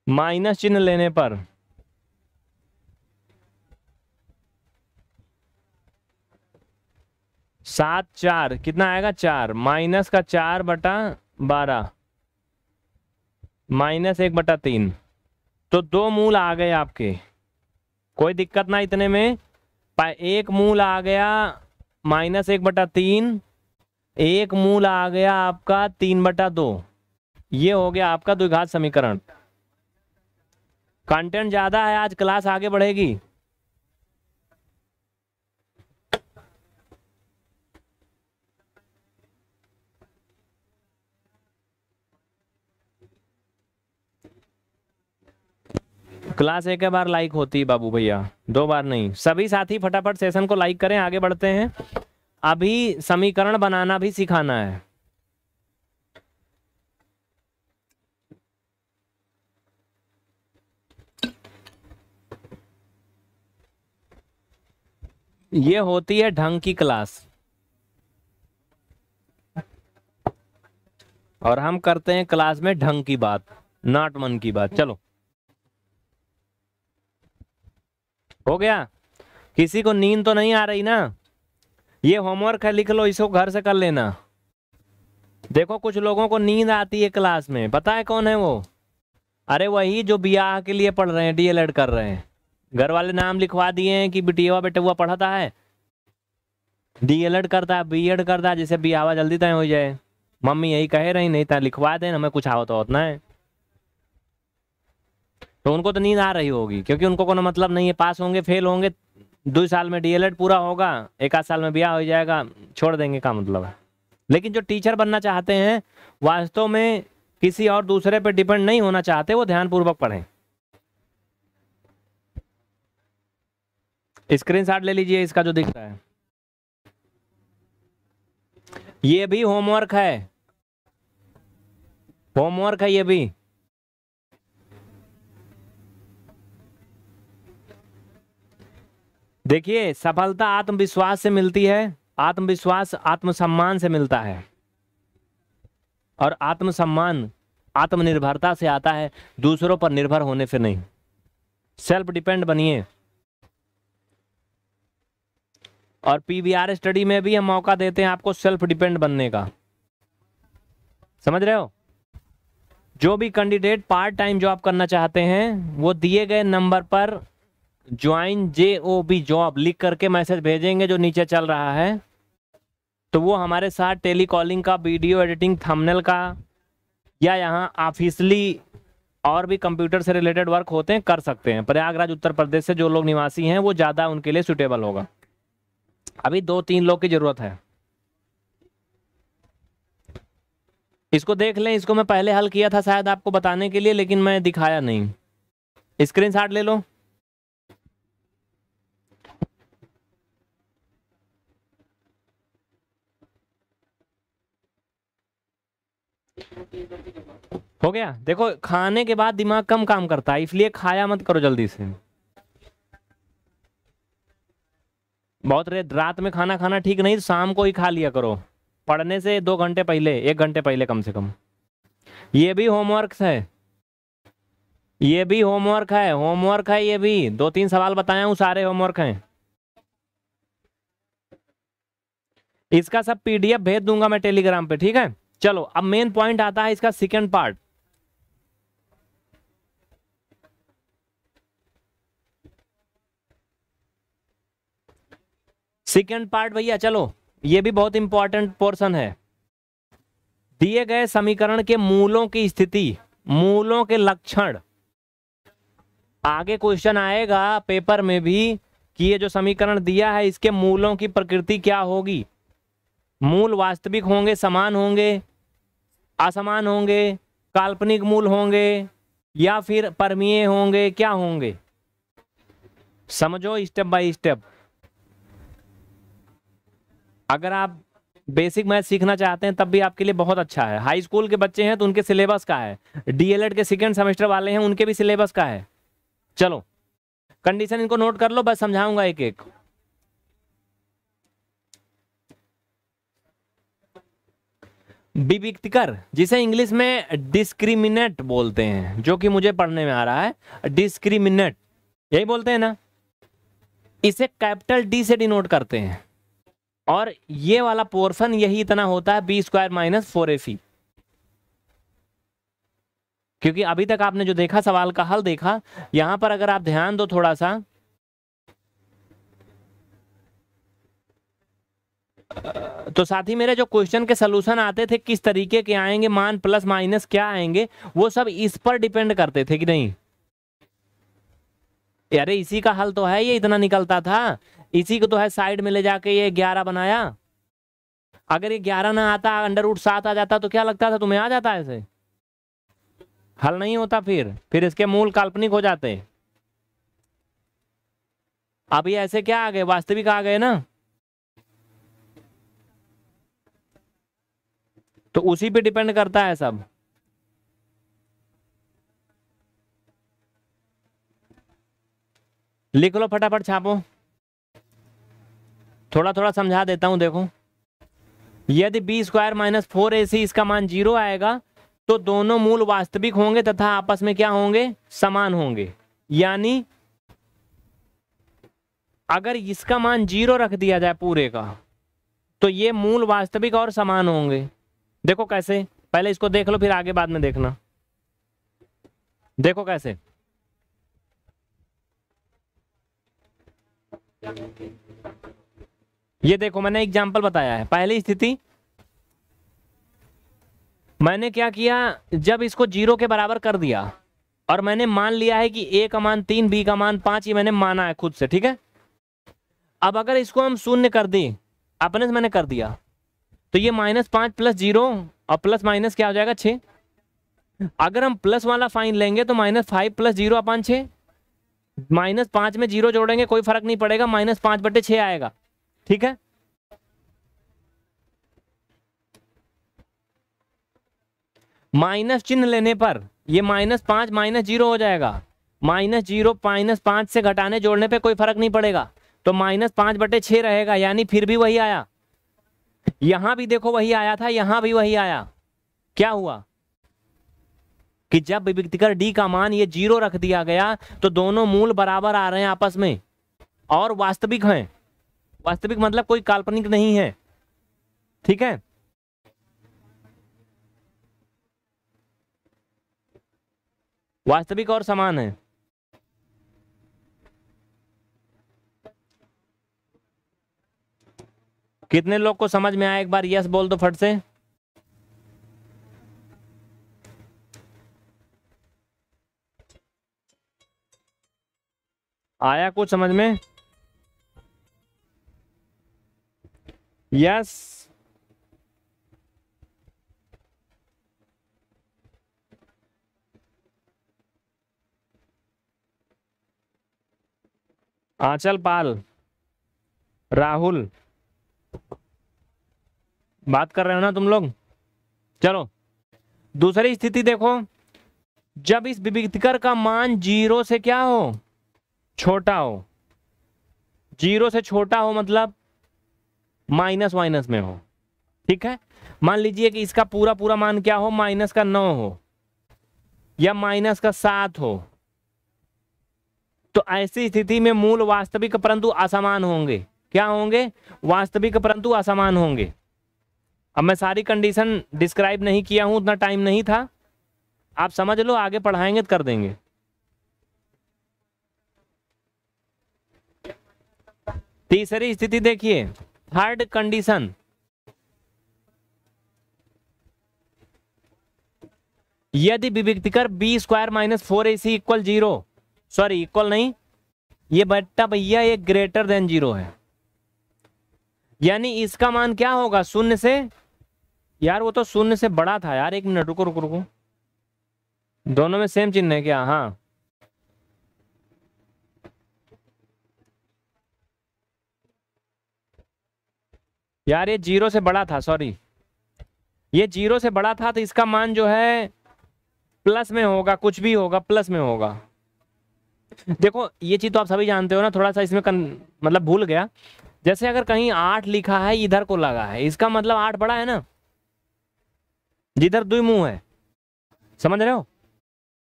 माइनस चिन्ह लेने पर सात चार, कितना आएगा चार? माइनस का चार बटा बारह। माइनस एक बटा तीन। तो दो मूल आ गए आपके। कोई दिक्कत ना इतने में। एक मूल आ गया, माइनस एक बटा तीन। एक मूल आ गया आपका तीन बटा दो। ये हो गया आपका द्विघात समीकरण। कंटेंट ज़्यादा है, आज क्लास आगे बढ़ेगी। क्लास एक बार लाइक होती है बाबू भैया। दो बार नहीं। सभी साथी फटाफट सेशन को लाइक करें, आगे बढ़ते हैं। अभी समीकरण बनाना भी सिखाना है। ये होती है ढंग की क्लास और हम करते हैं क्लास में ढंग की बात नॉट मन की बात। चलो। हो गया। किसी को नींद तो नहीं आ रही ना। ये होमवर्क है, लिख लो, इसको घर से कर लेना। देखो, कुछ लोगों को नींद आती है क्लास में। पता है कौन है वो? अरे वही जो ब्याह के लिए पढ़ रहे हैं डीएलएड कर रहे हैं। घर वाले नाम लिखवा दिए हैं कि बिटिया बेटे हुआ पढ़ाता है। डीएलएड करता है बीएड करता है, जिसे ब्याह जल्दी तय हो जाए। मम्मी यही कह रही, नहीं था लिखवा दें, हमें कुछ आवत उतना है। तो उनको तो नींद आ रही होगी, क्योंकि उनको कोनो मतलब नहीं है, पास होंगे, फेल होंगे, दो साल में डीएलएड पूरा होगा, एक आध साल में ब्याह हो जाएगा, छोड़ देंगे का मतलब है? लेकिन जो टीचर बनना चाहते हैं, वास्तव में किसी और दूसरे पर डिपेंड नहीं होना चाहते, वो ध्यानपूर्वक पढ़ें। स्क्रीन शॉट ले लीजिए इसका जो दिख रहा है। ये भी होमवर्क है। होमवर्क है ये भी। देखिए, सफलता आत्मविश्वास से मिलती है, आत्मविश्वास आत्मसम्मान से मिलता है। और आत्मसम्मान, आत्मनिर्भरता से आता है, दूसरों पर निर्भर होने से नहीं। सेल्फ डिपेंड बनिए। और पीवीआर स्टडी में भी हम मौका देते हैं आपको सेल्फ डिपेंड बनने का। समझ रहे हो? जो भी कैंडिडेट पार्ट टाइम जॉब करना चाहते हैं, वो दिए गए नंबर पर join J O B job लिख करके मैसेज भेजेंगे जो नीचे चल रहा है। तो वो हमारे साथ टेली कॉलिंग का वीडियो एडिटिंग थंबनेल का, या यहाँ ऑफिसली और भी कंप्यूटर से रिलेटेड वर्क होते हैं, कर सकते हैं। प्रयागराज, उत्तर प्रदेश से जो लोग निवासी हैं, वो ज़्यादा उनके लिए सुटेबल होगा। अभी दो तीन लोग की ज़रूरत है। इसको देख लें, इसको मैं पहले हल किया था शायद आपको बताने के लिए, लेकिन मैं दिखाया नहीं। स्क्रीन शॉट ले लो। हो गया। देखो, खाने के बाद दिमाग कम काम करता है, इसलिए खाया मत करो जल्दी से। बहुत रेत रात में खाना खाना ठीक नहीं, शाम को ही खा लिया करो। पढ़ने से दो घंटे पहले, एक घंटे पहले कम से कम। ये भी होमवर्क है। ये भी होमवर्क है होमवर्क है ये भी। दो तीन सवाल बताया हूँ, सारे होमवर्क हैं। इसका सब पीडीएफ भेज दूँगा मैं टेलीग्राम पे, ठीक है? चलो, अब मेन पॉइंट आता है इसका सेकेंड पार्ट सेकेंड पार्ट भैया, चलो, ये भी बहुत इंपॉर्टेंट पोर्शन है. दिए गए समीकरण के मूलों की स्थिति, मूलों के लक्षण. आगे क्वेश्चन आएगा पेपर में भी कि ये जो समीकरण दिया है, इसके मूलों की प्रकृति क्या होगी? मूल वास्तविक होंगे, समान होंगे असमान होंगे, काल्पनिक मूल होंगे, या फिर परमीय होंगे, क्या होंगे? समझो स्टेप बाय स्टेप अगर आप बेसिक मैथ सीखना चाहते हैं, तब भी आपके लिए बहुत अच्छा है। हाई स्कूल के बच्चे हैं तो उनके सिलेबस का है। डीएलएड के सेकेंड सेमेस्टर वाले हैं, उनके भी सिलेबस का है। चलो कंडीशन इनको नोट कर लो, बस समझाऊँगा एक एक विविक्तिकर जिसे इंग्लिश में डिस्क्रिमिनेट बोलते हैं, जो कि मुझे पढ़ने में आ रहा है। डिस्क्रिमिनेट यही बोलते हैं ना? इसे कैपिटल डी से डिनोट करते हैं। और ये वाला पोर्शन यही इतना होता है b square minus four a c क्योंकि अभी तक आपने जो देखा, सवाल का हल देखा, यहाँ पर अगर आप ध्यान दो थोड़ा सा तो साथ ही मेरे जो क्वेश्चन के सोल्यूशन आते थे, किस तरीके के आएँगे, मान प्लस माइनस क्या आएँगे, वो सब इस पर डिपेंड करते थे कि नहीं? अरे, इसी का हल तो है, ये इतना निकलता था। इसी को तो है साइड में ले जाके ये ग्यारह बनाया। अगर ये ग्यारह ना आता अंडर रूट सात आ जाता तो क्या लगता था तुम्हें? आ जाता ऐसे। हल नहीं होता फिर। फिर इसके मूल काल्पनिक हो जाते। अभी ऐसे क्या आ गए? वास्तविक आ गए ना? तो उसी पे डिपेंड करता है सब। लिख लो फटाफट छापो। थोड़ा थोड़ा समझा देता हूँ, देखो। यदि b square minus four a c इसका मान ज़ीरो आएगा तो दोनों मूल वास्तविक होंगे तथा आपस में क्या होंगे? समान होंगे। यानी, अगर इसका मान ज़ीरो रख दिया जाए पूरे का तो ये मूल वास्तविक और समान होंगे। देखो कैसे, पहले इसको देख लो, फिर आगे बाद में देखना। देखो कैसे। ये देखो, मैंने एग्ज़ाम्पल बताया है। पहली स्थिति, मैंने क्या किया, जब इसको ज़ीरो के बराबर कर दिया, और मैंने मान लिया है कि ए का मान तीन बी का मान पाँच, ये मैंने माना है खुद से, ठीक है? अब अगर इसको हम शून्य कर दें, अपने से मैंने कर दिया। तो ये माइनस पाँच प्लस ज़ीरो और प्लस माइनस क्या हो जाएगा? छ। अगर हम प्लस वाला फाइन लेंगे तो minus five plus zero upon छ। माइनस पाँच में ज़ीरो जोड़ेंगे, कोई फ़र्क नहीं पड़ेगा, माइनस पाँच बटे छ आएगा। ठीक है? माइनस चिन्ह लेने पर ये माइनस पाँच माइनस ज़ीरो हो जाएगा। माइनस ज़ीरो माइनस पाँच से घटाने जोड़ने पे कोई फ़र्क नहीं पड़ेगा। तो माइनस पाँच बटे छ रहेगा, यानी फिर भी वही आया। यहाँ भी देखो वही आया था, यहाँ भी वही आया। क्या हुआ? कि जब विविक्तिकर डी का मान ये ज़ीरो रख दिया गया तो दोनों मूल बराबर आ रहे हैं आपस में। और वास्तविक हैं। वास्तविक मतलब कोई काल्पनिक नहीं है। ठीक है? वास्तविक और समान है। कितने लोग को समझ में आया? एक बार यस बोल दो फट से। आया कुछ समझ में? यस आंचल पाल। राहुल। बात कर रहे हो ना तुम लोग? चलो। दूसरी स्थिति देखो। जब इस विविधकर का मान ज़ीरो से क्या हो? छोटा हो। ज़ीरो से छोटा हो मतलब माइनस माइनस में हो। ठीक है? मान लीजिए कि इसका पूरा पूरा मान क्या हो? माइनस का नौ हो। या माइनस का सात हो। तो ऐसी स्थिति में मूल वास्तविक परंतु असमान होंगे। क्या होंगे? वास्तविक परंतु असमान होंगे। अब मैं सारी कंडीशन डिस्क्राइब नहीं किया हूँ, उतना टाइम नहीं था। आप समझ लो, आगे पढ़ाएँगे तो कर देंगे। तीसरी स्थिति देखिए थर्ड कंडीशन यदि विविक्तिकर b square minus four a c equal zero sorry equal नहीं, ये बट्टा भैया ये ग्रेटर देन ज़ीरो है। यानी इसका मान क्या होगा? शून्य से यार वो तो शून्य से बड़ा था यार एक मिनट रुको रुको रुको। दोनों में सेम चिन्ह है क्या? हाँ। यार ये ज़ीरो से बड़ा था सॉरी ये ज़ीरो से बड़ा था तो इसका मान जो है प्लस में होगा कुछ भी होगा प्लस में होगा। देखो ये चीज़ तो आप सभी जानते हो ना थोड़ा सा इसमें कन, मतलब भूल गया। जैसे अगर कहीं आठ लिखा है इधर को लगा है इसका मतलब आठ बड़ा है ना। जिधर दुई मुँह है। समझ रहे हो?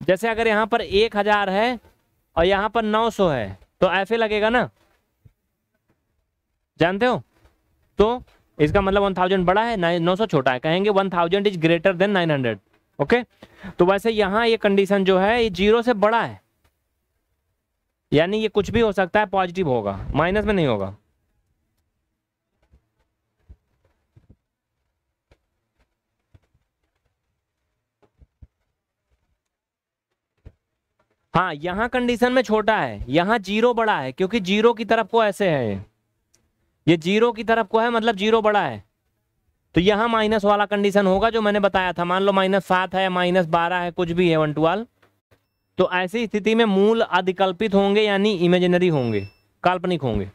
जैसे अगर यहाँ पर एक हज़ार है और यहाँ पर नौ सौ है तो ऐसे लगेगा ना? जानते हो? तो इसका मतलब वन थाउज़ेंड बड़ा है नौ सौ छोटा है। कहेंगे one thousand is greater than nine hundred okay तो वैसे यहाँ ये कंडीशन जो है, ये ज़ीरो से बड़ा है। यानी ये कुछ भी हो सकता है पॉजिटिव होगा। माइनस में नहीं होगा। हाँ यहाँ कंडीशन में छोटा है, यहाँ ज़ीरो बड़ा है, क्योंकि ज़ीरो की तरफ़ को ऐसे है। ये ज़ीरो की तरफ़ को है मतलब ज़ीरो बड़ा है। तो यहाँ माइनस वाला कंडीशन होगा जो मैंने बताया था। मान लो माइनस सात है माइनस बारह है, कुछ भी है वन ट्वेल्व तो ऐसी स्थिति में मूल अधिकल्पित होंगे, यानी इमेजिनरी होंगे, काल्पनिक होंगे।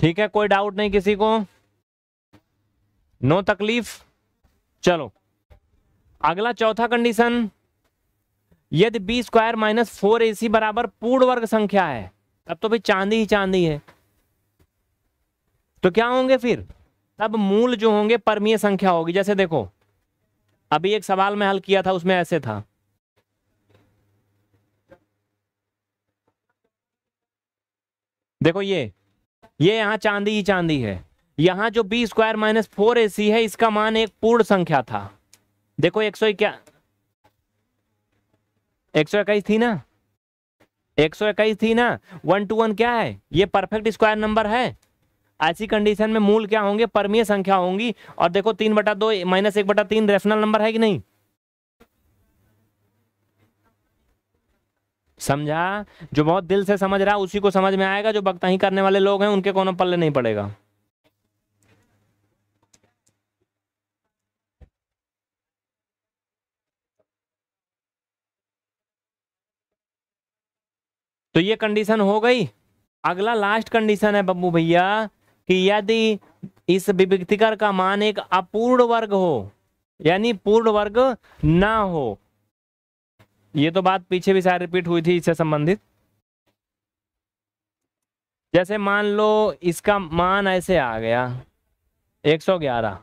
ठीक है, कोई डाउट नहीं किसी को। नो तकलीफ़। चलो। अगला चौथा कंडीशन यदि b square minus four a c बराबर पूर्ण वर्ग संख्या है, तब तो भाई चांदी ही चांदी है। तो क्या होंगे फिर? तब मूल जो होंगे परमीय संख्या होगी। जैसे देखो, अभी एक सवाल में हल किया था, उसमें ऐसे था। देखो ये ये यहाँ चांदी ही चांदी है। यहाँ जो b square minus four a c है, इसका मान एक पूर्ण संख्या था। देखो एक सौ क्या एक सौ इक्कीस थी ना? एक सौ इक्कीस थी ना? वन टू वन क्या है? ये परफेक्ट स्क्वायर नंबर है। ऐसी कंडीशन में मूल क्या होंगे? परमीय संख्या होंगी। और देखो तीन बटा दो माइनस एक बटा तीन रेफनल नंबर है कि नहीं? समझा? जो बहुत दिल से समझ रहा है उसी को समझ में आएगा, जो बकता ही करने वाले लोग हैं, उनके कोनो पल्ले नहीं पड़ेगा। तो ये कंडीशन हो गई। अगला लास्ट कंडीशन है, बब्बू भैया, कि यदि इस विभिक्तिकर का मान एक अपूर्ण वर्ग हो, यानी पूर्ण वर्ग ना हो ये तो बात पीछे भी शायद रिपीट हुई थी इससे संबंधित। जैसे मान लो इसका मान ऐसे आ गया 111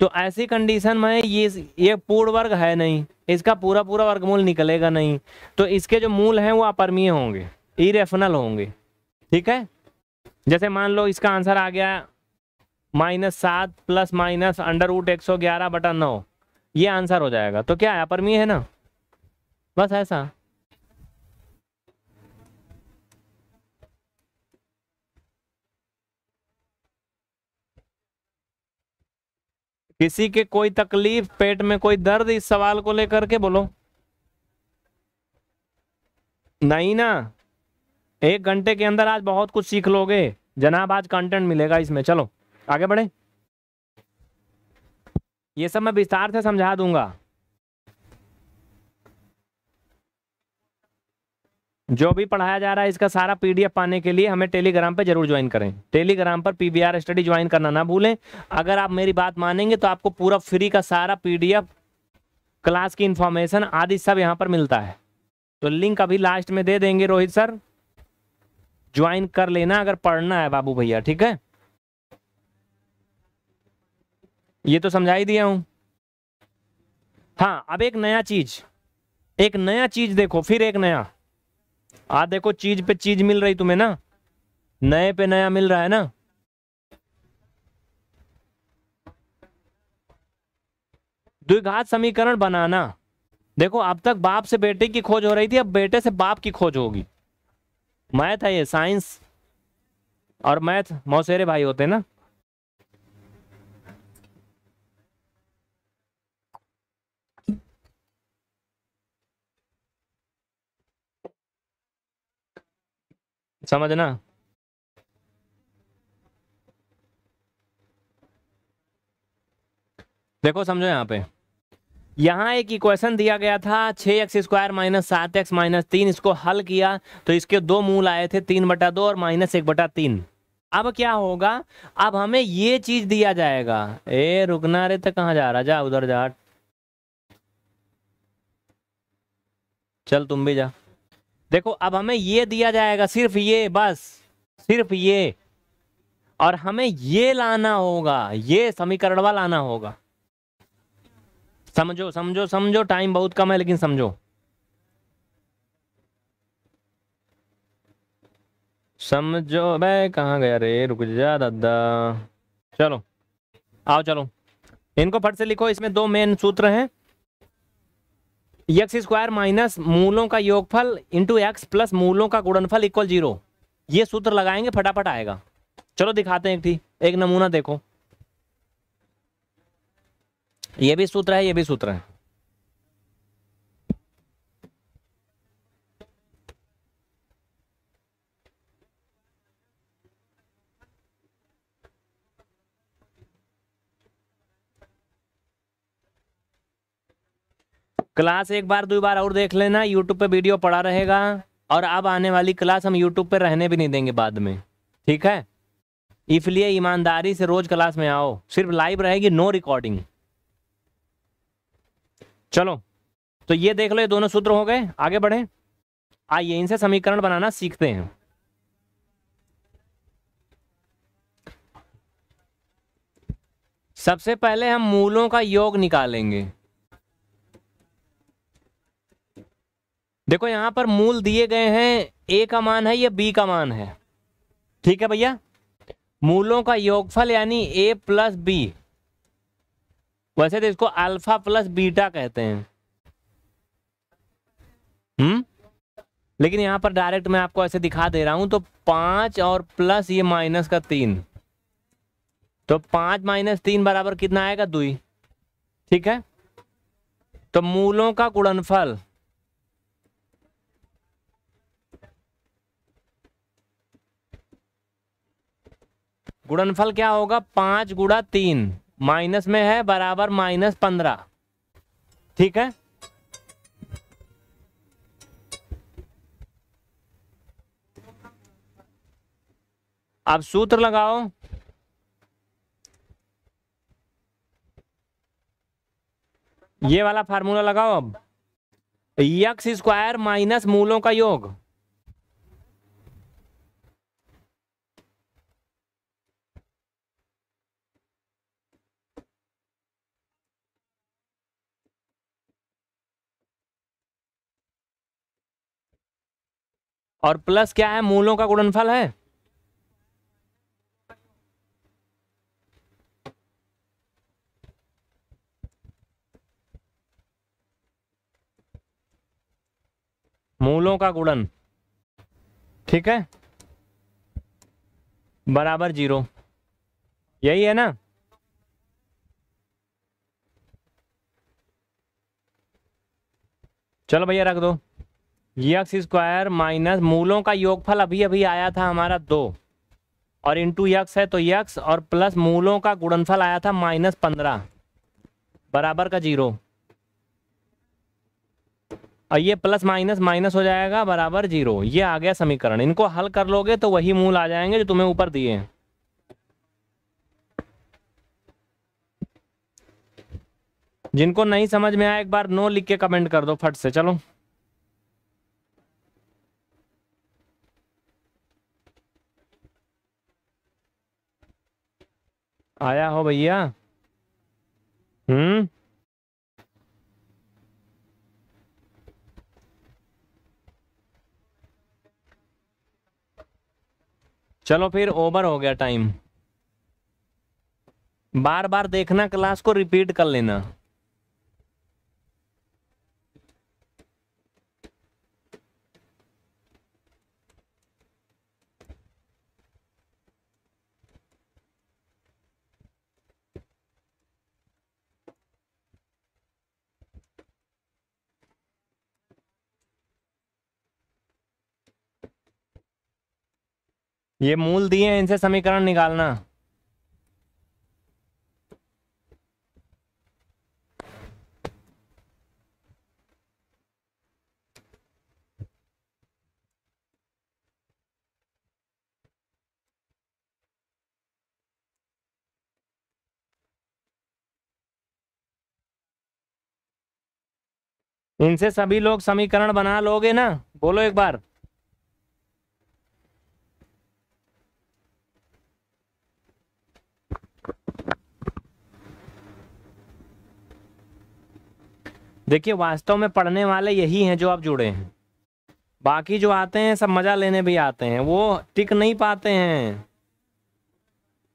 तो ऐसी कंडीशन में ये ये पूर्ण वर्ग है नहीं, इसका पूरा पूरा वर्गमूल निकलेगा नहीं। तो इसके जो मूल हैं वो अपरमीय होंगे इरेफनल होंगे, ठीक है? जैसे मान लो इसका आंसर आ गया माइनस सात प्लस माइनस अंडर रूट एक सौ ग्यारह बटा नौ, ये आंसर हो जाएगा। तो क्या है, अपरमीय है ना? बस ऐसा। किसी के कोई तकलीफ़, पेट में कोई दर्द, इस सवाल को लेकर के बोलो। नहीं ना, एक घंटे के अंदर आज बहुत कुछ सीख लोगे। जनाब, आज कंटेंट मिलेगा इसमें, चलो, आगे बढ़े। ये सब मैं विस्तार से समझा दूँगा। जो भी पढ़ाया जा रहा है, इसका सारा पीडीएफ पाने के लिए हमें टेलीग्राम पे ज़रूर ज्वाइन करें। टेलीग्राम पर पीबीआर स्टडी ज्वाइन करना ना भूलें। अगर आप मेरी बात मानेंगे तो आपको पूरा फ्री का सारा पीडीएफ क्लास की इंफॉर्मेशन आदि सब यहाँ पर मिलता है। तो लिंक अभी लास्ट में दे देंगे रोहित सर। ज्वाइन कर लेना अगर पढ़ना है बाबू भैया, ठीक है? ये तो समझा ही दिया हूँ। हाँ अब एक नया चीज़। एक नया चीज़ देखो, फिर एक नया। आ, देखो, चीज़ पे चीज़ मिल रही तुम्हें ना? नए पे नया मिल रहा है ना? द्विघात समीकरण बनाना। देखो, अब तक बाप से बेटे की खोज हो रही थी, अब बेटे से बाप की खोज होगी। मैथ है ये, साइंस और मैथ मौसेरे भाई होते हैं ना? समझना? देखो, समझो यहाँ पे। यहाँ एक इक्वेशन दिया गया था छः एक्स स्क्वायर माइनस सात एक्स माइनस तीन, इसको हल किया तो इसके दो मूल आए थे, तीन बटा दो और माइनस एक बटा तीन। अब क्या होगा? अब हमें ये चीज़ दिया जाएगा। ए, रुकना रे तो कहाँ जा रहा? जा, उधर जा। चल, तुम भी जा। देखो, अब हमें ये दिया जाएगा, सिर्फ़ ये, बस, सिर्फ़ ये। और हमें ये लाना होगा, ये समीकरण लाना होगा। समझो समझो समझो टाइम बहुत कम है, लेकिन समझो। समझो भाई कहाँ गया रे? रुक जा, दादा। चलो, आओ, चलो। इनको फट से लिखो, इसमें दो मेन सूत्र हैं। एक्स स्क्वायर माइनस मूलों का योगफल इंटू एक्स प्लस मूलों का गुणनफल इक्वल ज़ीरो ये सूत्र लगाएँगे, फटाफट आएगा। चलो दिखाते हैं एक ठीक एक नमूना देखो। ये भी सूत्र है, ये भी सूत्र है। क्लास एक बार, दो बार और देख लेना। यूट्यूब पे वीडियो पड़ा रहेगा। और अब आने वाली क्लास हम यूट्यूब पे रहने भी नहीं देंगे बाद में। ठीक है? इसलिए ईमानदारी से रोज क्लास में आओ। सिर्फ़ लाइव रहेगी नो रिकॉर्डिंग चलो तो ये देख लो, ये दोनों सूत्र हो गए। आगे बढ़े। आइए, इनसे समीकरण बनाना सीखते हैं। सबसे पहले हम मूलों का योग निकालेंगे। देखो, यहाँ पर मूल दिए गए हैं ए का मान है या बी का मान है। ठीक है भैया? मूलों का योगफल यानी ए प्लस बी वैसे तो इसको अल्फ़ा प्लस बीटा कहते हैं। हम्म? लेकिन यहाँ पर डायरेक्ट मैं आपको ऐसे दिखा दे रहा हूँ तो पाँच और प्लस ये माइनस का तीन। तो पाँच माइनस तीन बराबर कितना आएगा? दुई ठीक है? तो मूलों का गुणनफल गुणनफल क्या होगा? पाँच गुड़ा तीन। माइनस में है, बराबर माइनस पंद्रह। ठीक है? अब सूत्र लगाओ। ये वाला फार्मूला लगाओ अब। यक्स स्क्वायर माइनस मूलों का योग। और प्लस क्या है? मूलों का गुणनफल है। मूलों का गुणन। ठीक है? बराबर ज़ीरो। यही है ना? चलो भैया रख दो। यक्स स्क्वायर माइनस मूलों का योगफल अभी अभी आया था हमारा दो। और इंटू यक्स है तो यक्स और प्लस मूलों का गुणनफल आया था माइनस पंद्रह। बराबर का ज़ीरो। और ये प्लस माइनस माइनस हो जाएगा, बराबर ज़ीरो। ये आ गया समीकरण। इनको हल कर लोगे तो वही मूल आ जाएँगे जो तुम्हें ऊपर दिए। जिनको नहीं समझ में आया, एक बार नो लिख के कमेंट कर दो फट से। चलो। आया हो भैया? हम्म? चलो फिर ओवर हो गया टाइम बार बार देखना क्लास को रिपीट कर लेना। ये मूल दिए हैं इनसे समीकरण निकालना। इनसे सभी लोग समीकरण बना लोगे ना? बोलो एक बार। देखिए, वास्तव में पढ़ने वाले यही हैं जो आप जुड़े हैं। बाकी जो आते हैं, सब मज़ा लेने भी आते हैं। वो टिक नहीं पाते हैं।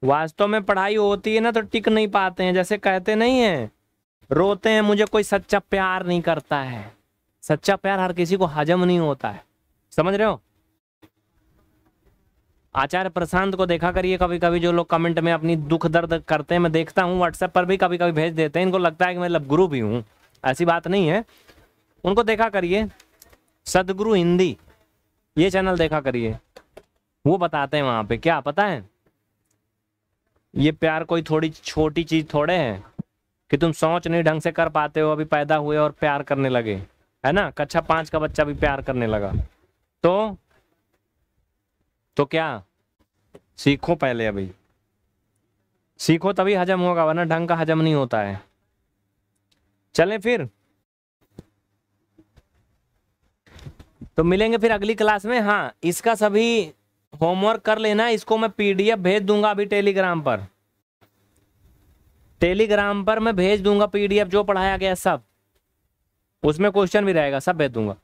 वास्तव में पढ़ाई होती है ना तो टिक नहीं पाते हैं। जैसे कहते नहीं है, रोते हैं, मुझे कोई सच्चा प्यार नहीं करता है। सच्चा प्यार हर किसी को हजम नहीं होता है। समझ रहे हो? आचार्य प्रशांत को देखा करिए कभी कभी जो लोग कमेंट में अपनी दुख दर्द करते हैं, मैं देखता हूँ व्हाट्सएप पर भी कभी कभी भेज देते हैं। इनको लगता है कि मैं लब गुरु भी हूँ। ऐसी बात नहीं है। उनको देखा करिए। सदगुरु हिंदी, ये चैनल देखा करिए। वो बताते हैं वहाँ पे, क्या पता है? ये प्यार कोई थोड़ी छोटी चीज़ थोड़े है कि तुम सोच नहीं ढंग से कर पाते हो, अभी पैदा हुए और प्यार करने लगे। है ना? कक्षा पाँच का बच्चा भी प्यार करने लगा। तो? तो क्या? सीखो पहले अभी। सीखो तभी हजम होगा, वरना ढंग का हजम नहीं होता है। चलें फिर। तो मिलेंगे फिर अगली क्लास में। हाँ इसका सभी होमवर्क कर लेना। इसको मैं पीडीएफ भेज दूँगा अभी टेलीग्राम पर। टेलीग्राम पर मैं भेज दूँगा पीडीएफ जो पढ़ाया गया सब। उसमें क्वेश्चन भी रहेगा, सब भेज दूँगा।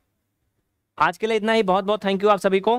आज के लिए इतना ही। बहुत बहुत थैंक यू आप सभी को।